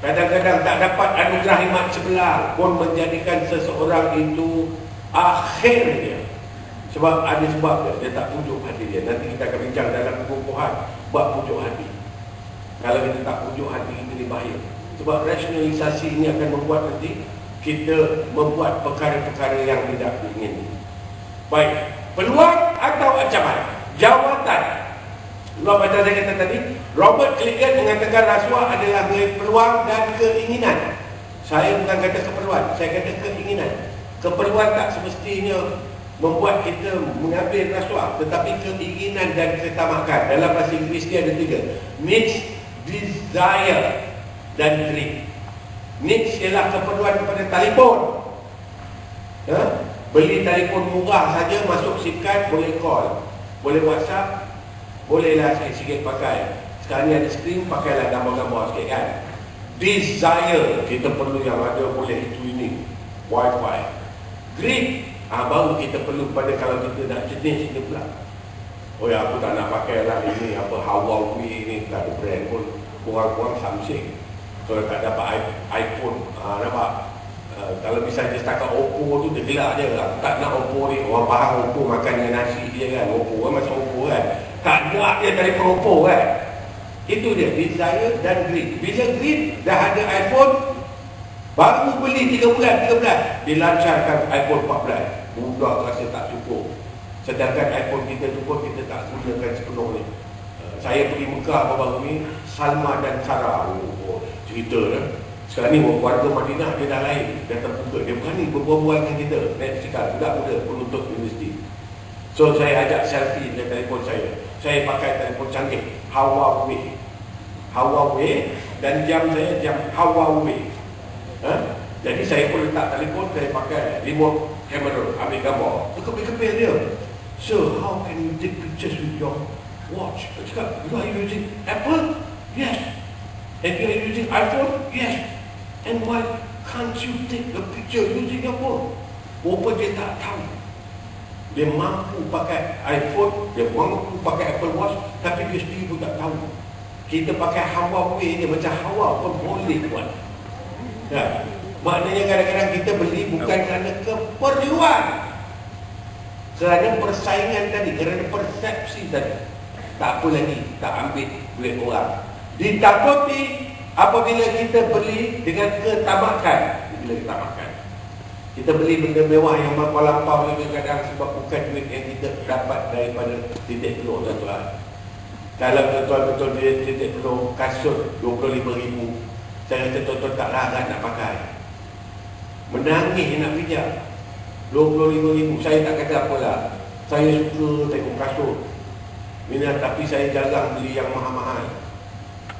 Kadang-kadang tak dapat anugerah imat sebelah pun menjadikan seseorang itu akhirnya sebab ada sebab dia, dia tak pujuk hati dia. Nanti kita akan bincang dalam pengukuhan buat pujuk hati. Kalau kita tak pujuk hati kita ni bahaya. Sebab rasionalisasi ini akan membuat nanti kita membuat perkara-perkara yang tidak ingin. Baik, peluang atau ancaman? Jawatan. Luar baca saya kata tadi, Robert Clayton mengatakan rasuah adalah peluang dan keinginan. Saya bukan kata keperluan, saya kata keinginan. Keperluan tak semestinya membuat kita mengambil rasuah tetapi keinginan dan ketamakan dalam bahasa Inggeris dia ada tiga needs, desire dan greed needs ialah keperluan kepada telefon ya? beli telefon murah saja masuk SIM card boleh call boleh whatsapp bolehlah sikit-sikit pakai Sekarang ni ada screen, pakailah gambar-gambar sikit kan. Desire, kita perlu yang ada boleh itu ini. Wi-Fi. Greed, ah, baru kita perlu pada kalau kita nak jenis kita pula. Oh ya, aku tak nak pakai lah ini apa Huawei ini, tak ada brand pun. Kurang-kurang Samsung. Kalau tak dapat iPhone, ah, nampak? Uh, kalau misalnya setakat Oppo tu dia gelak je lah. Tak nak Oppo ni. Orang faham Oppo makan dengan nasi je kan. Oppo kan macam Oppo kan. Tak nak dia dari Oppo kan. Itu dia. Desire dan greed. Bila greed dah ada iPhone. Baru beli 3 bulan, 3 bulan. Dilancarkan iPhone 14. Budak rasa tak cukup. Sedangkan iPhone kita tu pun kita tak gunakan sepenuhnya. Uh, saya pergi Mekah baru-baru ni. Salma dan Sarah. Oh, oh cerita dah. Sekarang ni warga Madinah dia dah lain Dia terbuka Dia berani berbual-bual dengan kita Naik sikap Budak muda penuntut universiti So saya ajak selfie dengan telefon saya Saya pakai telefon canggih Huawei Huawei Dan jam saya jam Huawei ha? Jadi saya pun letak telefon Saya pakai remote camera Ambil gambar Kepil-kepil dia So how can you take pictures with your watch? Saya cakap, you are using Apple? Yes. And you are using iPhone? Yes. And why can't you take a picture using your phone? Rupa dia tak tahu. Dia mampu pakai iPhone, dia mampu pakai Apple Watch, tapi dia sendiri pun tak tahu. Kita pakai Huawei ni macam Hawa pun boleh buat. Ya. Maknanya kadang-kadang kita beli bukan kerana keperluan. Kerana persaingan tadi, kerana persepsi tadi. Tak apa lagi, tak ambil duit orang. Ditakuti Apabila kita beli dengan ketamakan Bila kita makan Kita beli benda mewah yang melampau kadang sebab bukan duit yang kita dapat daripada titik telur tuan-tuan Kalau tuan-tuan betul dia titik telur kasut RM25,000 Saya rasa tuan-tuan tak larat nak pakai Menangis nak pijak RM25,000 Saya tak kata apalah Saya suka tengok kasut. Minat, tapi saya jarang beli yang mahal-mahal.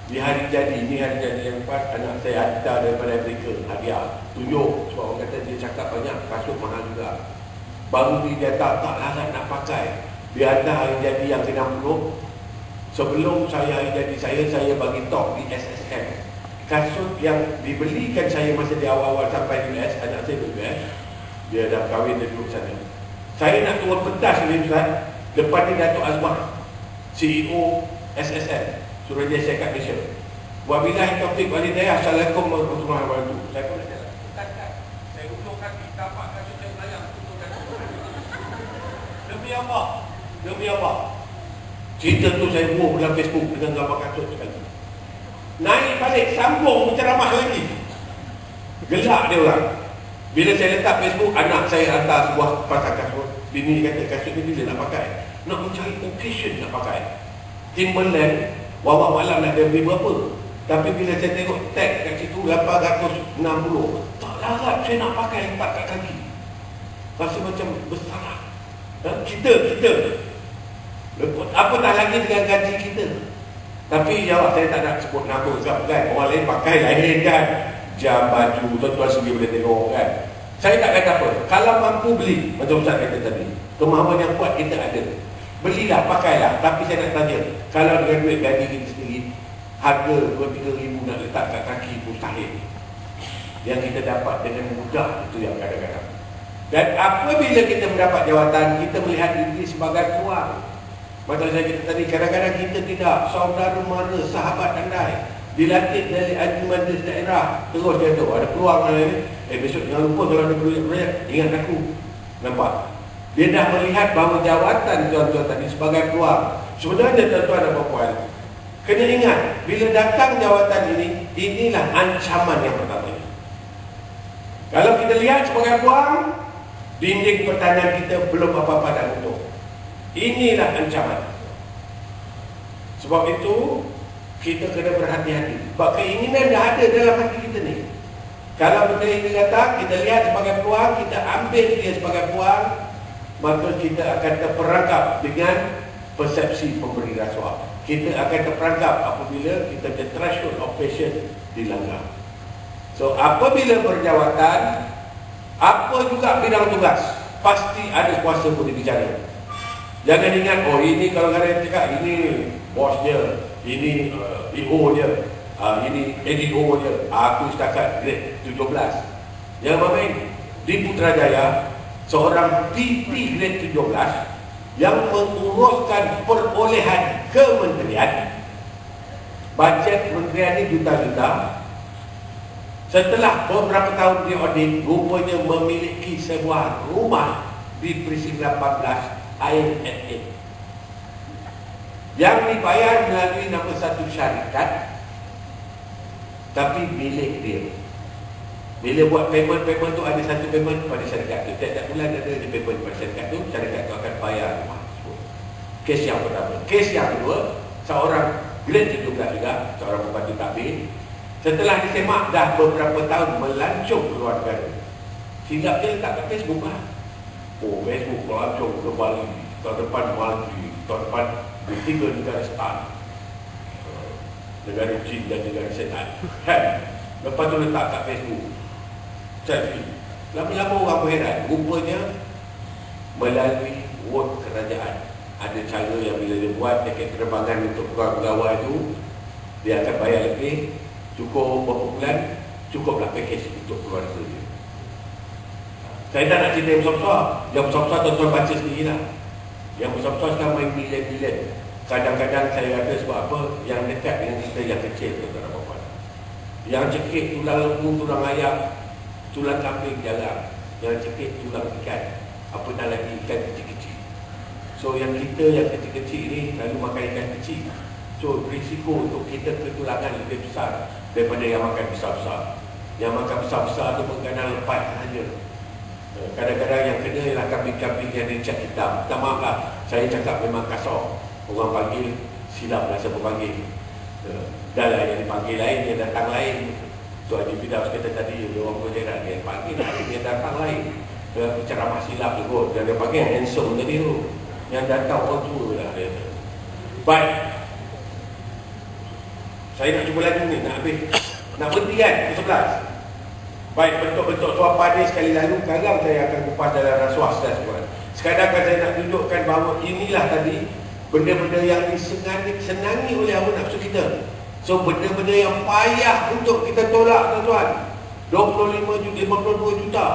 Di hari jadi, ini hari jadi yang empat Anak saya hantar daripada Amerika Hadiah. Tunjuk. Sebab orang kata dia cakap banyak Kasut mahal juga. Baru dia tak tak larat nak pakai. Dia hantar hari jadi yang ke-60 Sebelum saya hari jadi saya Saya bagi talk di SSM Kasut yang dibelikan saya Masa di awal-awal sampai US Anak saya di US Dia dah kahwin dia duduk sana. Saya nak turun pentas ni Ustaz Lepas ni Datuk Azmah CEO SSM Suruh dia saya kat Malaysia. Wabillahi taufiq walidayah Assalamualaikum warahmatullahi wabarakatuh. Saya pun nak jalan Saya ulur kaki Tapak kaki saya melayang Demi Allah Demi Allah. Cerita tu saya buah dalam Facebook Dengan gambar kasut sekali Naik balik Sambung berceramah lagi. Gelak dia orang. Bila saya letak Facebook Anak saya hantar sebuah pasal kasut. Bini kata kasut ni bila nak pakai? Nak mencari occasion nak pakai. Timberland Wallah malam nak beli berapa? Tapi bila saya tengok tag kat situ 860 Tak larat saya nak pakai letak kat kaki. Rasa macam besar ha? Kita, kita. Apa tak lagi dengan gaji kita Tapi jawab saya tak nak sebut nama sebab kan Orang lain pakai lain kan Jam baju, tuan-tuan sendiri boleh tengok kan Saya tak kata apa Kalau mampu beli, macam Ustaz kata tadi Kemahaman yang kuat kita ada Belilah, pakailah. Tapi saya nak tanya, kalau dengan duit gaji kita sendiri, harga 2-3 ribu nak letak kat kaki mustahil. Yang kita dapat dengan mudah, itu yang kadang-kadang. Dan apabila kita mendapat jawatan, kita melihat diri sebagai tuan. Macam saya kata tadi, kadang-kadang kita tidak saudara mara, sahabat andai. Dilatih dari Haji Majlis Daerah. Terus dia tu, ada peluang ni. Eh besok jangan lupa kalau ada peluang, ingat aku. Nampak? Dia dah melihat bahawa jawatan tuan-tuan tadi sebagai peluang. Sebenarnya tuan-tuan dan puan kena ingat, bila datang jawatan ini, inilah ancaman yang pertama. Kalau kita lihat sebagai peluang, dinding pertanian kita belum apa-apa dah untuk. Inilah ancaman. Sebab itu, kita kena berhati-hati. Sebab keinginan dah ada dalam hati kita ni. Kalau benda ini datang, kita lihat sebagai peluang, kita ambil dia sebagai peluang, maka kita akan terperangkap dengan persepsi pemberi rasuah. Kita akan terperangkap apabila kita the threshold of patient dilanggar. So, apabila berjawatan, apa juga bidang tugas, pasti ada kuasa boleh bicara. Jangan ingat, oh ini kalau ada yang cakap, ini bos dia, ini uh, EO dia, uh, ini EDO dia, aku setakat grade 17. Yang main di Putrajaya, seorang PP grade 17 yang menguruskan perolehan kementerian, bajet kementerian ini juta-juta, setelah beberapa tahun di audit, rupanya memiliki sebuah rumah di Presin 18 IMFA yang dibayar melalui nama satu syarikat tapi milik dia. Bila buat payment-payment tu ada satu payment pada syarikat tu. Tiap-tiap bulan ada di payment pada syarikat tu syarikat tu akan bayar rumah kes yang pertama. Kes yang kedua seorang grade juga juga seorang pembantu takbir. Setelah disemak dah beberapa tahun melancong keluar negara. Silap dia letak kat Facebook lah oh Facebook melancong ke Bali tahun depan Maldives tahun depan tiga negara setan. Negara jin dan negara setan. Kan? Lepas tu letak kat Facebook. Selfie lama-lama orang berheran. Rupanya melalui word kerajaan. Ada cara yang bila dia buat tiket terbangkan untuk keluar pegawai tu dia akan bayar lebih. Cukup berapa bulan cukuplah package untuk keluarga dia saya tak nak cerita yang besar-besar yang besar-besar tuan-tuan baca sendiri lah yang besar-besar sekarang main bilion-bilion. Kadang-kadang saya rasa sebab apa yang dekat dengan kita yang kecil tu tak apa Yang cekik tulang lembu, tulang ayam, tulang kambing jalan. Yang cekik tulang ikan. Apa nak lagi ikan kecil-kecil. So yang kita yang kecil-kecil ni selalu makan ikan kecil. So risiko untuk kita ketulangan lebih besar daripada yang makan besar-besar. Yang makan besar-besar tu mengenal lepas saja. Kadang-kadang yang kena ialah kambing-kambing yang dicat hitam. Tak maaf lah, saya cakap memang kasar. Orang panggil, silap lah siapa panggil. Dah lah yang dipanggil lain, dia datang lain. Tu Haji Fidaus kata tadi, dia orang berjerat, dia panggil lain, dia datang lain. Dia ceramah silap tu kot. Dia panggil handsome tadi tu. Yang datang orang tua lah dia. Baik. Saya nak cuba lagi ni, nak habis. Nak berhenti kan, ke sebelas. Baik bentuk-bentuk suapan ini sekali lalu Sekarang saya akan kupas dalam rasuah dan semua Sekadar saya nak tunjukkan bahawa inilah tadi Benda-benda yang disenangi senangi oleh hawa nafsu kita. So benda-benda yang payah untuk kita tolak tuan-tuan. 25 juta, 52 juta.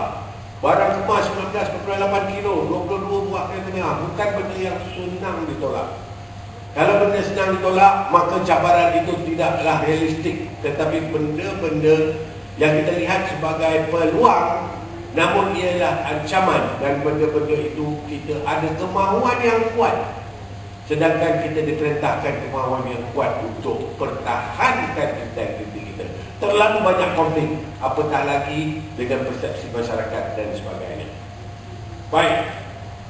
Barang kemas 19.8 kilo 22 buah merah Bukan benda yang senang ditolak. Kalau benda senang ditolak Maka cabaran itu tidaklah realistik. Tetapi benda-benda yang kita lihat sebagai peluang namun ialah ancaman dan benda-benda itu kita ada kemahuan yang kuat. Sedangkan kita diperintahkan kemahuan yang kuat untuk pertahankan integriti kita. Terlalu banyak konflik apatah lagi dengan persepsi masyarakat dan sebagainya. Baik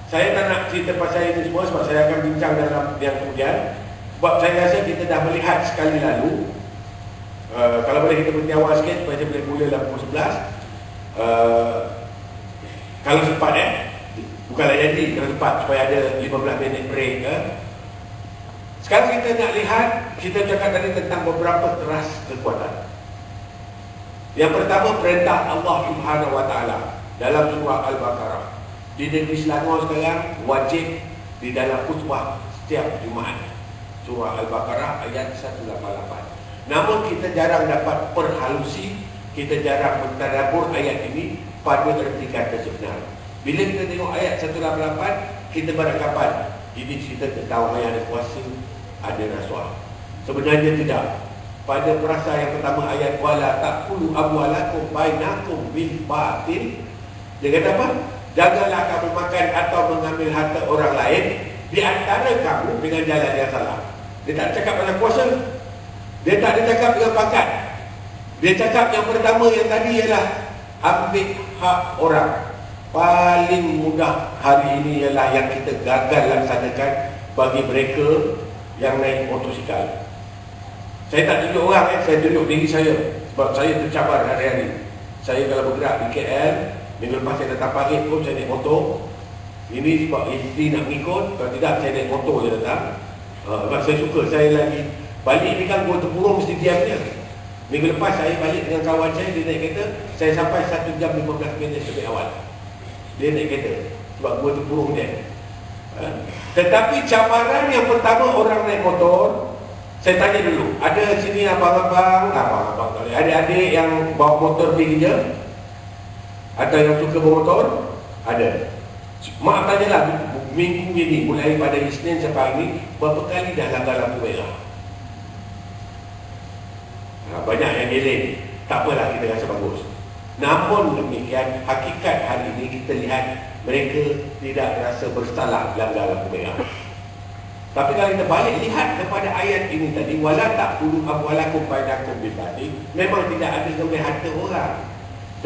saya tak nak cerita pasal ini semua sebab saya akan bincang dalam yang kemudian. Sebab saya rasa kita dah melihat sekali lalu Uh, kalau boleh kita berhenti awal sikit supaya boleh mula dalam pukul 11 uh, kalau sempat eh bukanlah jadi kalau sempat supaya ada 15 minit break eh. sekarang kita nak lihat kita cakap tadi tentang beberapa teras kekuatan. Yang pertama perintah Allah Subhanahu Wa Taala dalam surah Al-Baqarah. Di negeri Selangor sekarang wajib di dalam khutbah setiap Jumaat. Surah Al-Baqarah ayat 188 Namun kita jarang dapat perhalusi, kita jarang mentadabur ayat ini pada erti kata sebenar. Bila kita tengok ayat 188, kita beranggapan ini cerita tentang yang ada kuasa, ada rasuah. Sebenarnya tidak. Pada perasa yang pertama ayat wala taqulu amwalakum bainakum bil batil. Dia kata apa? Janganlah kamu makan atau mengambil harta orang lain di antara kamu dengan jalan yang salah. Dia tak cakap pasal kuasa, dia tak ada cakap dengan pangkat. Dia cakap yang pertama yang tadi ialah ambil hak orang. Paling mudah hari ini ialah yang kita gagal laksanakan bagi mereka yang naik motosikal. Saya tak tunjuk orang, eh. saya tunjuk diri saya. Sebab saya tercabar hari-hari. Saya kalau bergerak di KL, minggu lepas saya datang pagi pun saya naik motor. Ini sebab isteri nak mengikut, kalau tidak saya naik motor je datang. Uh, sebab saya suka, saya lagi Balik ni kan gua terpurung mesti diam dia. Minggu lepas saya balik dengan kawan saya dia naik kereta, saya sampai 1 jam 15 minit lebih awal. Dia naik kereta sebab gua terpurung dia. Ha? Tetapi cabaran yang pertama orang naik motor Saya tanya dulu, ada sini abang-abang, abang-abang kali, adik-adik yang bawa motor pergi kerja? Atau yang suka bawa motor? Ada. Mak tanyalah, minggu ini, mulai pada Isnin sampai ini, berapa kali dah langgar lampu merah? Ha, banyak yang geleng. Tak apalah kita rasa bagus. Namun demikian, hakikat hari ini kita lihat mereka tidak rasa bersalah langgar lampu merah. Tapi kalau kita balik lihat kepada ayat ini tadi wala taqulu amwalakum bainakum bil batil memang tidak ada sampai harta orang.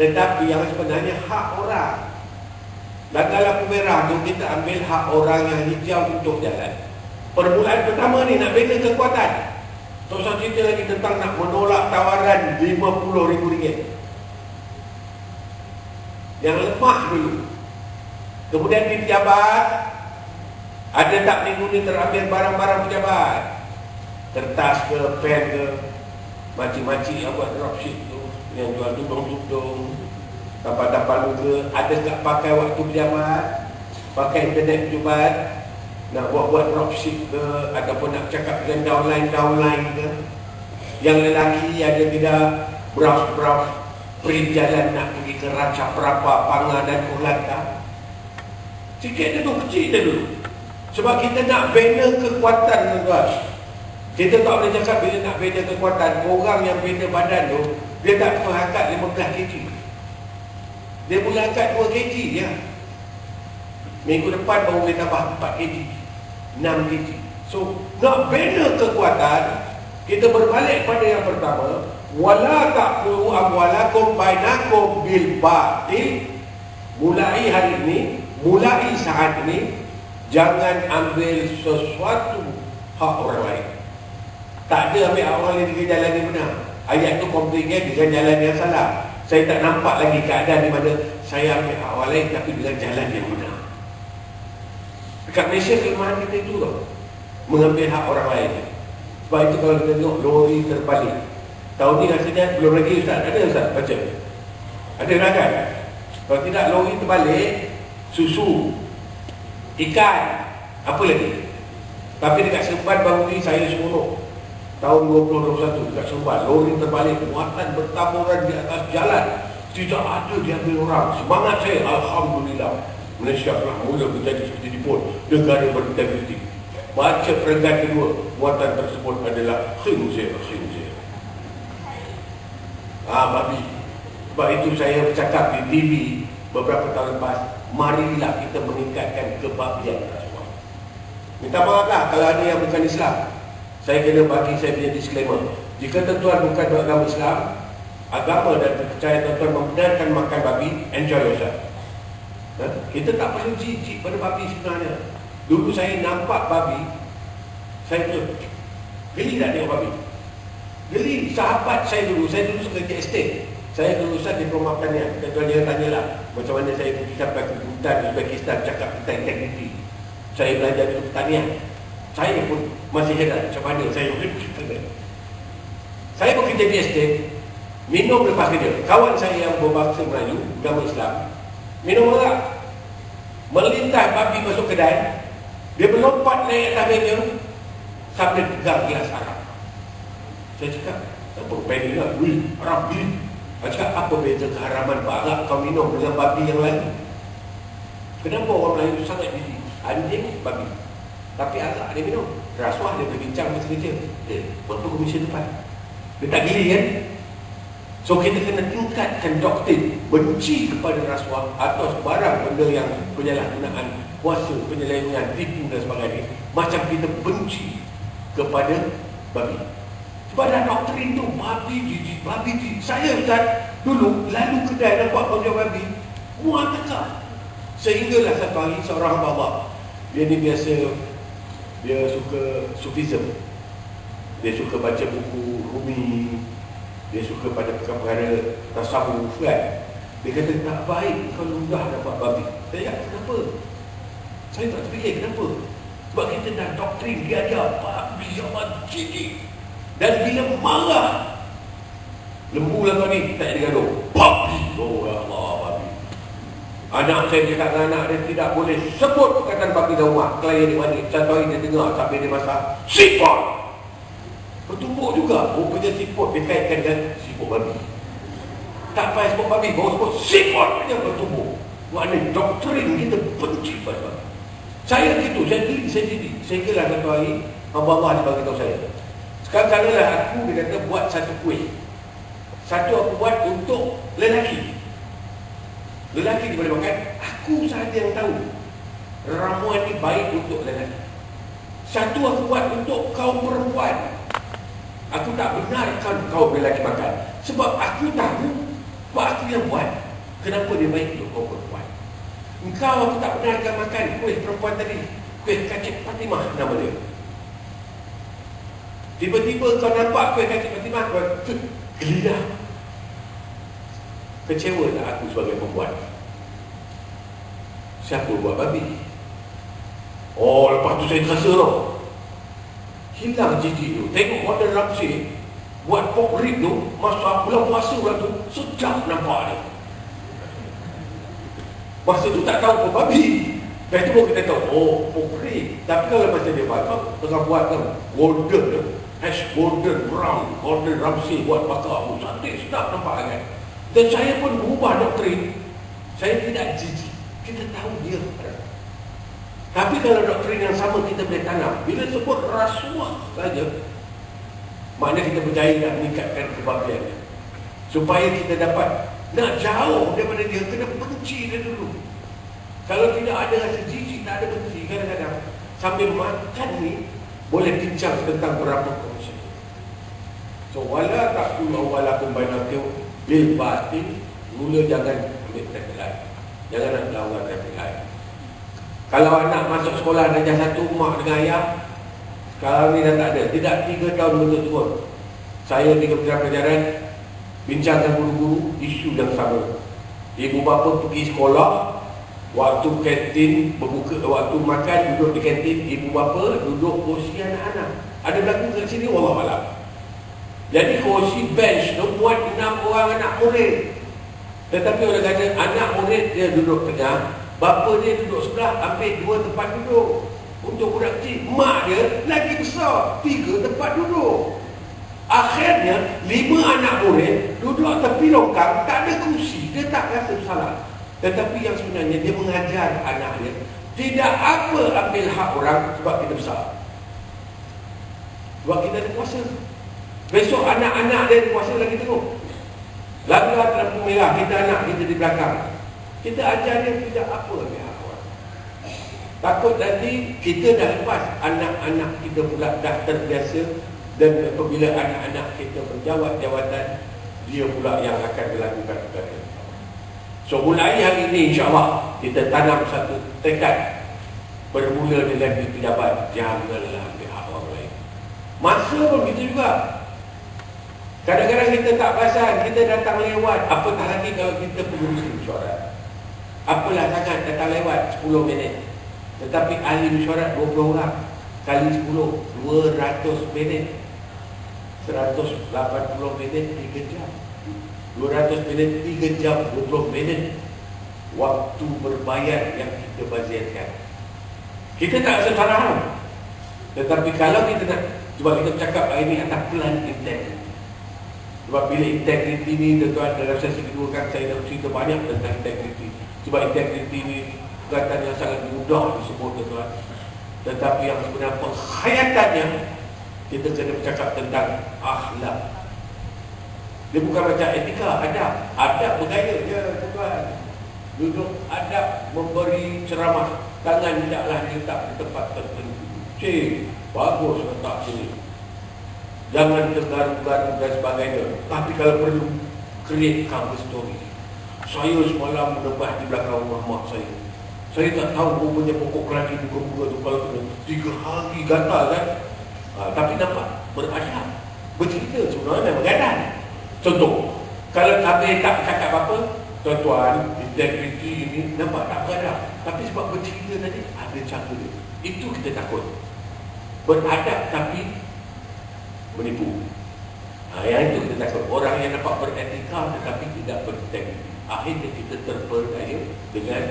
Tetapi yang sebenarnya hak orang. Dan dalam merah tu kita ambil hak orang yang hijau untuk jalan. Permulaan pertama ni nak bina kekuatan. Tak usah cerita lagi tentang nak menolak tawaran RM50,000. Yang lemah dulu. Kemudian di pejabat, ada tak minggu ni terambil barang-barang pejabat? Kertas ke, pen ke, macam-macam yang buat dropship tu, yang jual tudung-tudung, tampal-tampal muka, ada tak pakai waktu pejabat? Pakai internet pejabat? Nak buat-buat dropship ke, ataupun nak cakap dengan downline-downline ke? Yang lelaki ada tidak browse-browse print jalan nak pergi ke Raja Prapa, Panga dan Kulanta. Sikit dia tu, kecil dia dulu. Sebab kita nak bina kekuatan tuan Kita tak boleh cakap bila nak bina kekuatan Orang yang bina badan tu Dia tak perlu angkat 15 kg Dia boleh angkat 2 kg ya. Minggu depan baru boleh tambah 4 kg 6 kg So nak bina kekuatan Kita berbalik pada yang pertama Wala taklu amwalakum bainakum bil batil Mulai hari ini Mulai saat ini Jangan ambil sesuatu hak orang lain. Tak ada ambil orang lain dengan jalan yang benar. Ayat tu komplainnya dengan jalan yang salah. Saya tak nampak lagi keadaan di mana saya ambil orang lain tapi dengan jalan yang benar. Dekat Malaysia kelemahan kita itu lah. Mengambil hak orang lain. Sebab itu kalau kita tengok lori terbalik. Tahun ni rasanya belum lagi Ustaz. Ada Ustaz baca? Ada kan? Kalau tidak lori terbalik, susu Ikan Apa lagi Tapi dekat Seremban baru ni saya semua Tahun 2021 dekat Seremban Lori terbalik Muatan bertaburan di atas jalan Tidak ada diambil orang Semangat saya Alhamdulillah Malaysia telah mula menjadi seperti pun Negara berintegriti Baca peringkat kedua Muatan tersebut adalah Khinzir Khinzir Ah, babi Sebab itu saya bercakap di TV Beberapa tahun lepas marilah kita meningkatkan kebahagiaan rasuah. Minta maaf lah kalau ada yang bukan Islam. Saya kena bagi saya punya disclaimer. Jika tuan bukan agama Islam, agama dan kepercayaan tuan membenarkan makan babi, enjoy yourself. Ha? Kita tak perlu jijik pada babi sebenarnya. Dulu saya nampak babi, saya tu geli tak tengok babi. Geli sahabat saya dulu, saya dulu suka kerja estate. Saya lulusan diploma pertanian. Tuan dia tanyalah macam mana saya pergi sampai ke hutan di Uzbekistan cakap tentang integriti. Saya belajar di pertanian. Saya pun masih heran macam mana saya bekerja. Saya bekerja di estate, minum lepas kerja. Kawan saya yang berbahasa Melayu, agama Islam, minum orang. Melintas babi masuk kedai, dia melompat naik atas meja sampai tegar gelas Arab. Saya cakap, apa pengen lah, wih, Arab, wih, macam apa beza keharaman barak kau minum dengan babi yang lain? Kenapa orang itu sangat biji? Anjing, babi. Tapi agak dia minum. Rasuah dia berbincang kerja. Dia berapa komisi depan. Dia tak gili kan? So kita kena tingkatkan doktrin benci kepada rasuah atau sebarang benda yang penyalahgunaan kuasa, penyelewengan, tipu dan sebagainya. Macam kita benci kepada babi. Sebab dah doktrin tu babi jijik, babi jijik. Saya Ustaz dulu lalu kedai nampak kau jual babi, muat tekak. Sehinggalah satu hari seorang bapa dia ni biasa dia suka sufism. Dia suka baca buku Rumi. Dia suka pada perkara tasawuf kan. Dia kata tak baik kalau dah dapat babi. Saya kenapa? Saya tak terfikir kenapa. Sebab kita dah doktrin dia ajar babi yang jijik. Dan bila marah Lembu lah kau ni Tak jadi gaduh Papi Oh ya Allah papi Anak saya cakap dengan anak dia Tidak boleh sebut perkataan papi dan rumah Klien di mana Satu hari dia dengar Sampai dia masak Sifat Bertumbuk juga. Rupanya siput dikaitkan dengan siput babi. Tak payah siput babi, bawa siput siput saja bertumbuk. Maknanya doktrin kita benci pada Saya gitu, saya diri, saya diri. Saya kira satu hari, Abah Allah dia beritahu saya. Sekarang kalilah aku, dia kata, buat satu kuih. Satu aku buat untuk lelaki. Lelaki dia boleh makan, aku sahaja yang tahu. Ramuan ini baik untuk lelaki. Satu aku buat untuk kaum perempuan. Aku tak benarkan kaum lelaki makan. Sebab aku tahu, sebab aku yang buat. Kenapa dia baik untuk kaum perempuan? Engkau aku tak benarkan makan kuih perempuan tadi. Kuih kacik Fatimah nama dia. Tiba-tiba kau nampak kuih kacik Fatimah, kau gelidah. Kecewa tak aku sebagai perempuan? Siapa buat babi? Oh, lepas tu saya terasa tau. Hilang jijik tu. Tengok model Ramsey buat pork rib tu, masa bulan puasa bulan tu, sedap nampak dia. Masa tu tak tahu pun babi. Itu pun kita tahu, oh, pork rib. Tapi kalau masa dia buat, tengah buat kan, golden tu. Hash golden brown, golden Ramsey buat bakar. Oh, cantik, sedap nampak kan. Dan saya pun berubah doktrin. Saya tidak jijik. Kita tahu dia. Tapi kalau doktrin yang sama kita boleh tanam. Bila sebut rasuah saja, mana kita berjaya nak meningkatkan kebahagiaan. Supaya kita dapat nak jauh daripada dia, kena benci dia dulu. Kalau tidak ada rasa jijik, tak ada benci, kadang-kadang sambil makan ni, boleh bincang tentang berapa kongsi. So, wala tak kulu walakum bainakum bil batin mula jangan ambil light jangan nak traffic light kalau anak masuk sekolah darjah satu mak dengan ayah sekarang ni dah tak ada. Tidak tiga tahun betul turun saya di Kementerian Pelajaran bincangkan guru-guru isu yang sama. Ibu bapa pergi sekolah waktu kantin berbuka waktu makan duduk di kantin ibu bapa duduk kursi anak-anak. Ada berlaku kat sini wallahualam jadi kursi bench tu buat enam orang anak murid. Tetapi orang kata anak murid dia duduk tengah, bapa dia duduk sebelah, ambil dua tempat duduk. Untuk budak kecil, mak dia lagi besar, tiga tempat duduk. Akhirnya, lima anak murid duduk tepi longkang, tak ada kursi, dia tak rasa salah. Tetapi yang sebenarnya dia mengajar anak dia, tidak apa ambil hak orang sebab kita besar. Sebab kita ada kuasa. Besok anak-anak dia puasa lagi teruk. Langgar lampu merah, kita anak kita di belakang. Kita ajar dia tidak apa dia Takut nanti kita dah lepas anak-anak kita pula dah terbiasa dan apabila anak-anak kita menjawab jawatan dia pula yang akan melakukan perkara. So mulai hari ini insyaAllah kita tanam satu tekad bermula dengan di pejabat janganlah pihak orang lain. Masa pun kita juga Kadang-kadang kita tak perasan, kita datang lewat. Apatah lagi kalau kita pengurusi mesyuarat. Apalah sangat datang lewat 10 minit. Tetapi ahli mesyuarat 20 orang. Kali 10, 200 minit. 180 minit, 3 jam. 200 minit, 3 jam, 20 minit. Waktu berbayar yang kita bazirkan. Kita tak rasa faham. Tetapi kalau kita nak, cuba kita cakap ini atas pelan intens. Sebab bila integriti ni tuan dalam sesi kedua kan saya dah cerita banyak tentang integriti. Sebab integriti ni perkataan yang sangat mudah disebut tuan. Tetapi yang sebenarnya penghayatannya kita kena bercakap tentang akhlak. Dia bukan macam etika, adab. Adab bergaya je tuan. Duduk adab memberi ceramah. Tangan tidaklah letak di tempat tertentu. Cik, bagus letak sini. Jangan tergaru-garu dan sebagainya Tapi kalau perlu Create cover story Saya semalam menebah di belakang rumah mak saya. Saya tak tahu rupanya pokok keladi buka-buka tu Kalau kena tiga hari gatal kan? Ha, Tapi nampak beradab Bercerita sebenarnya gatal. Contoh Kalau kami tak cakap apa Tuan-tuan Integrity ini nampak tak beradab. Tapi sebab bercerita tadi Ada cara dia. Itu kita takut. Beradab tapi menipu. Ha, yang itu kita takut. Orang yang dapat beretika tetapi tidak berintegriti. Akhirnya kita terperdaya dengan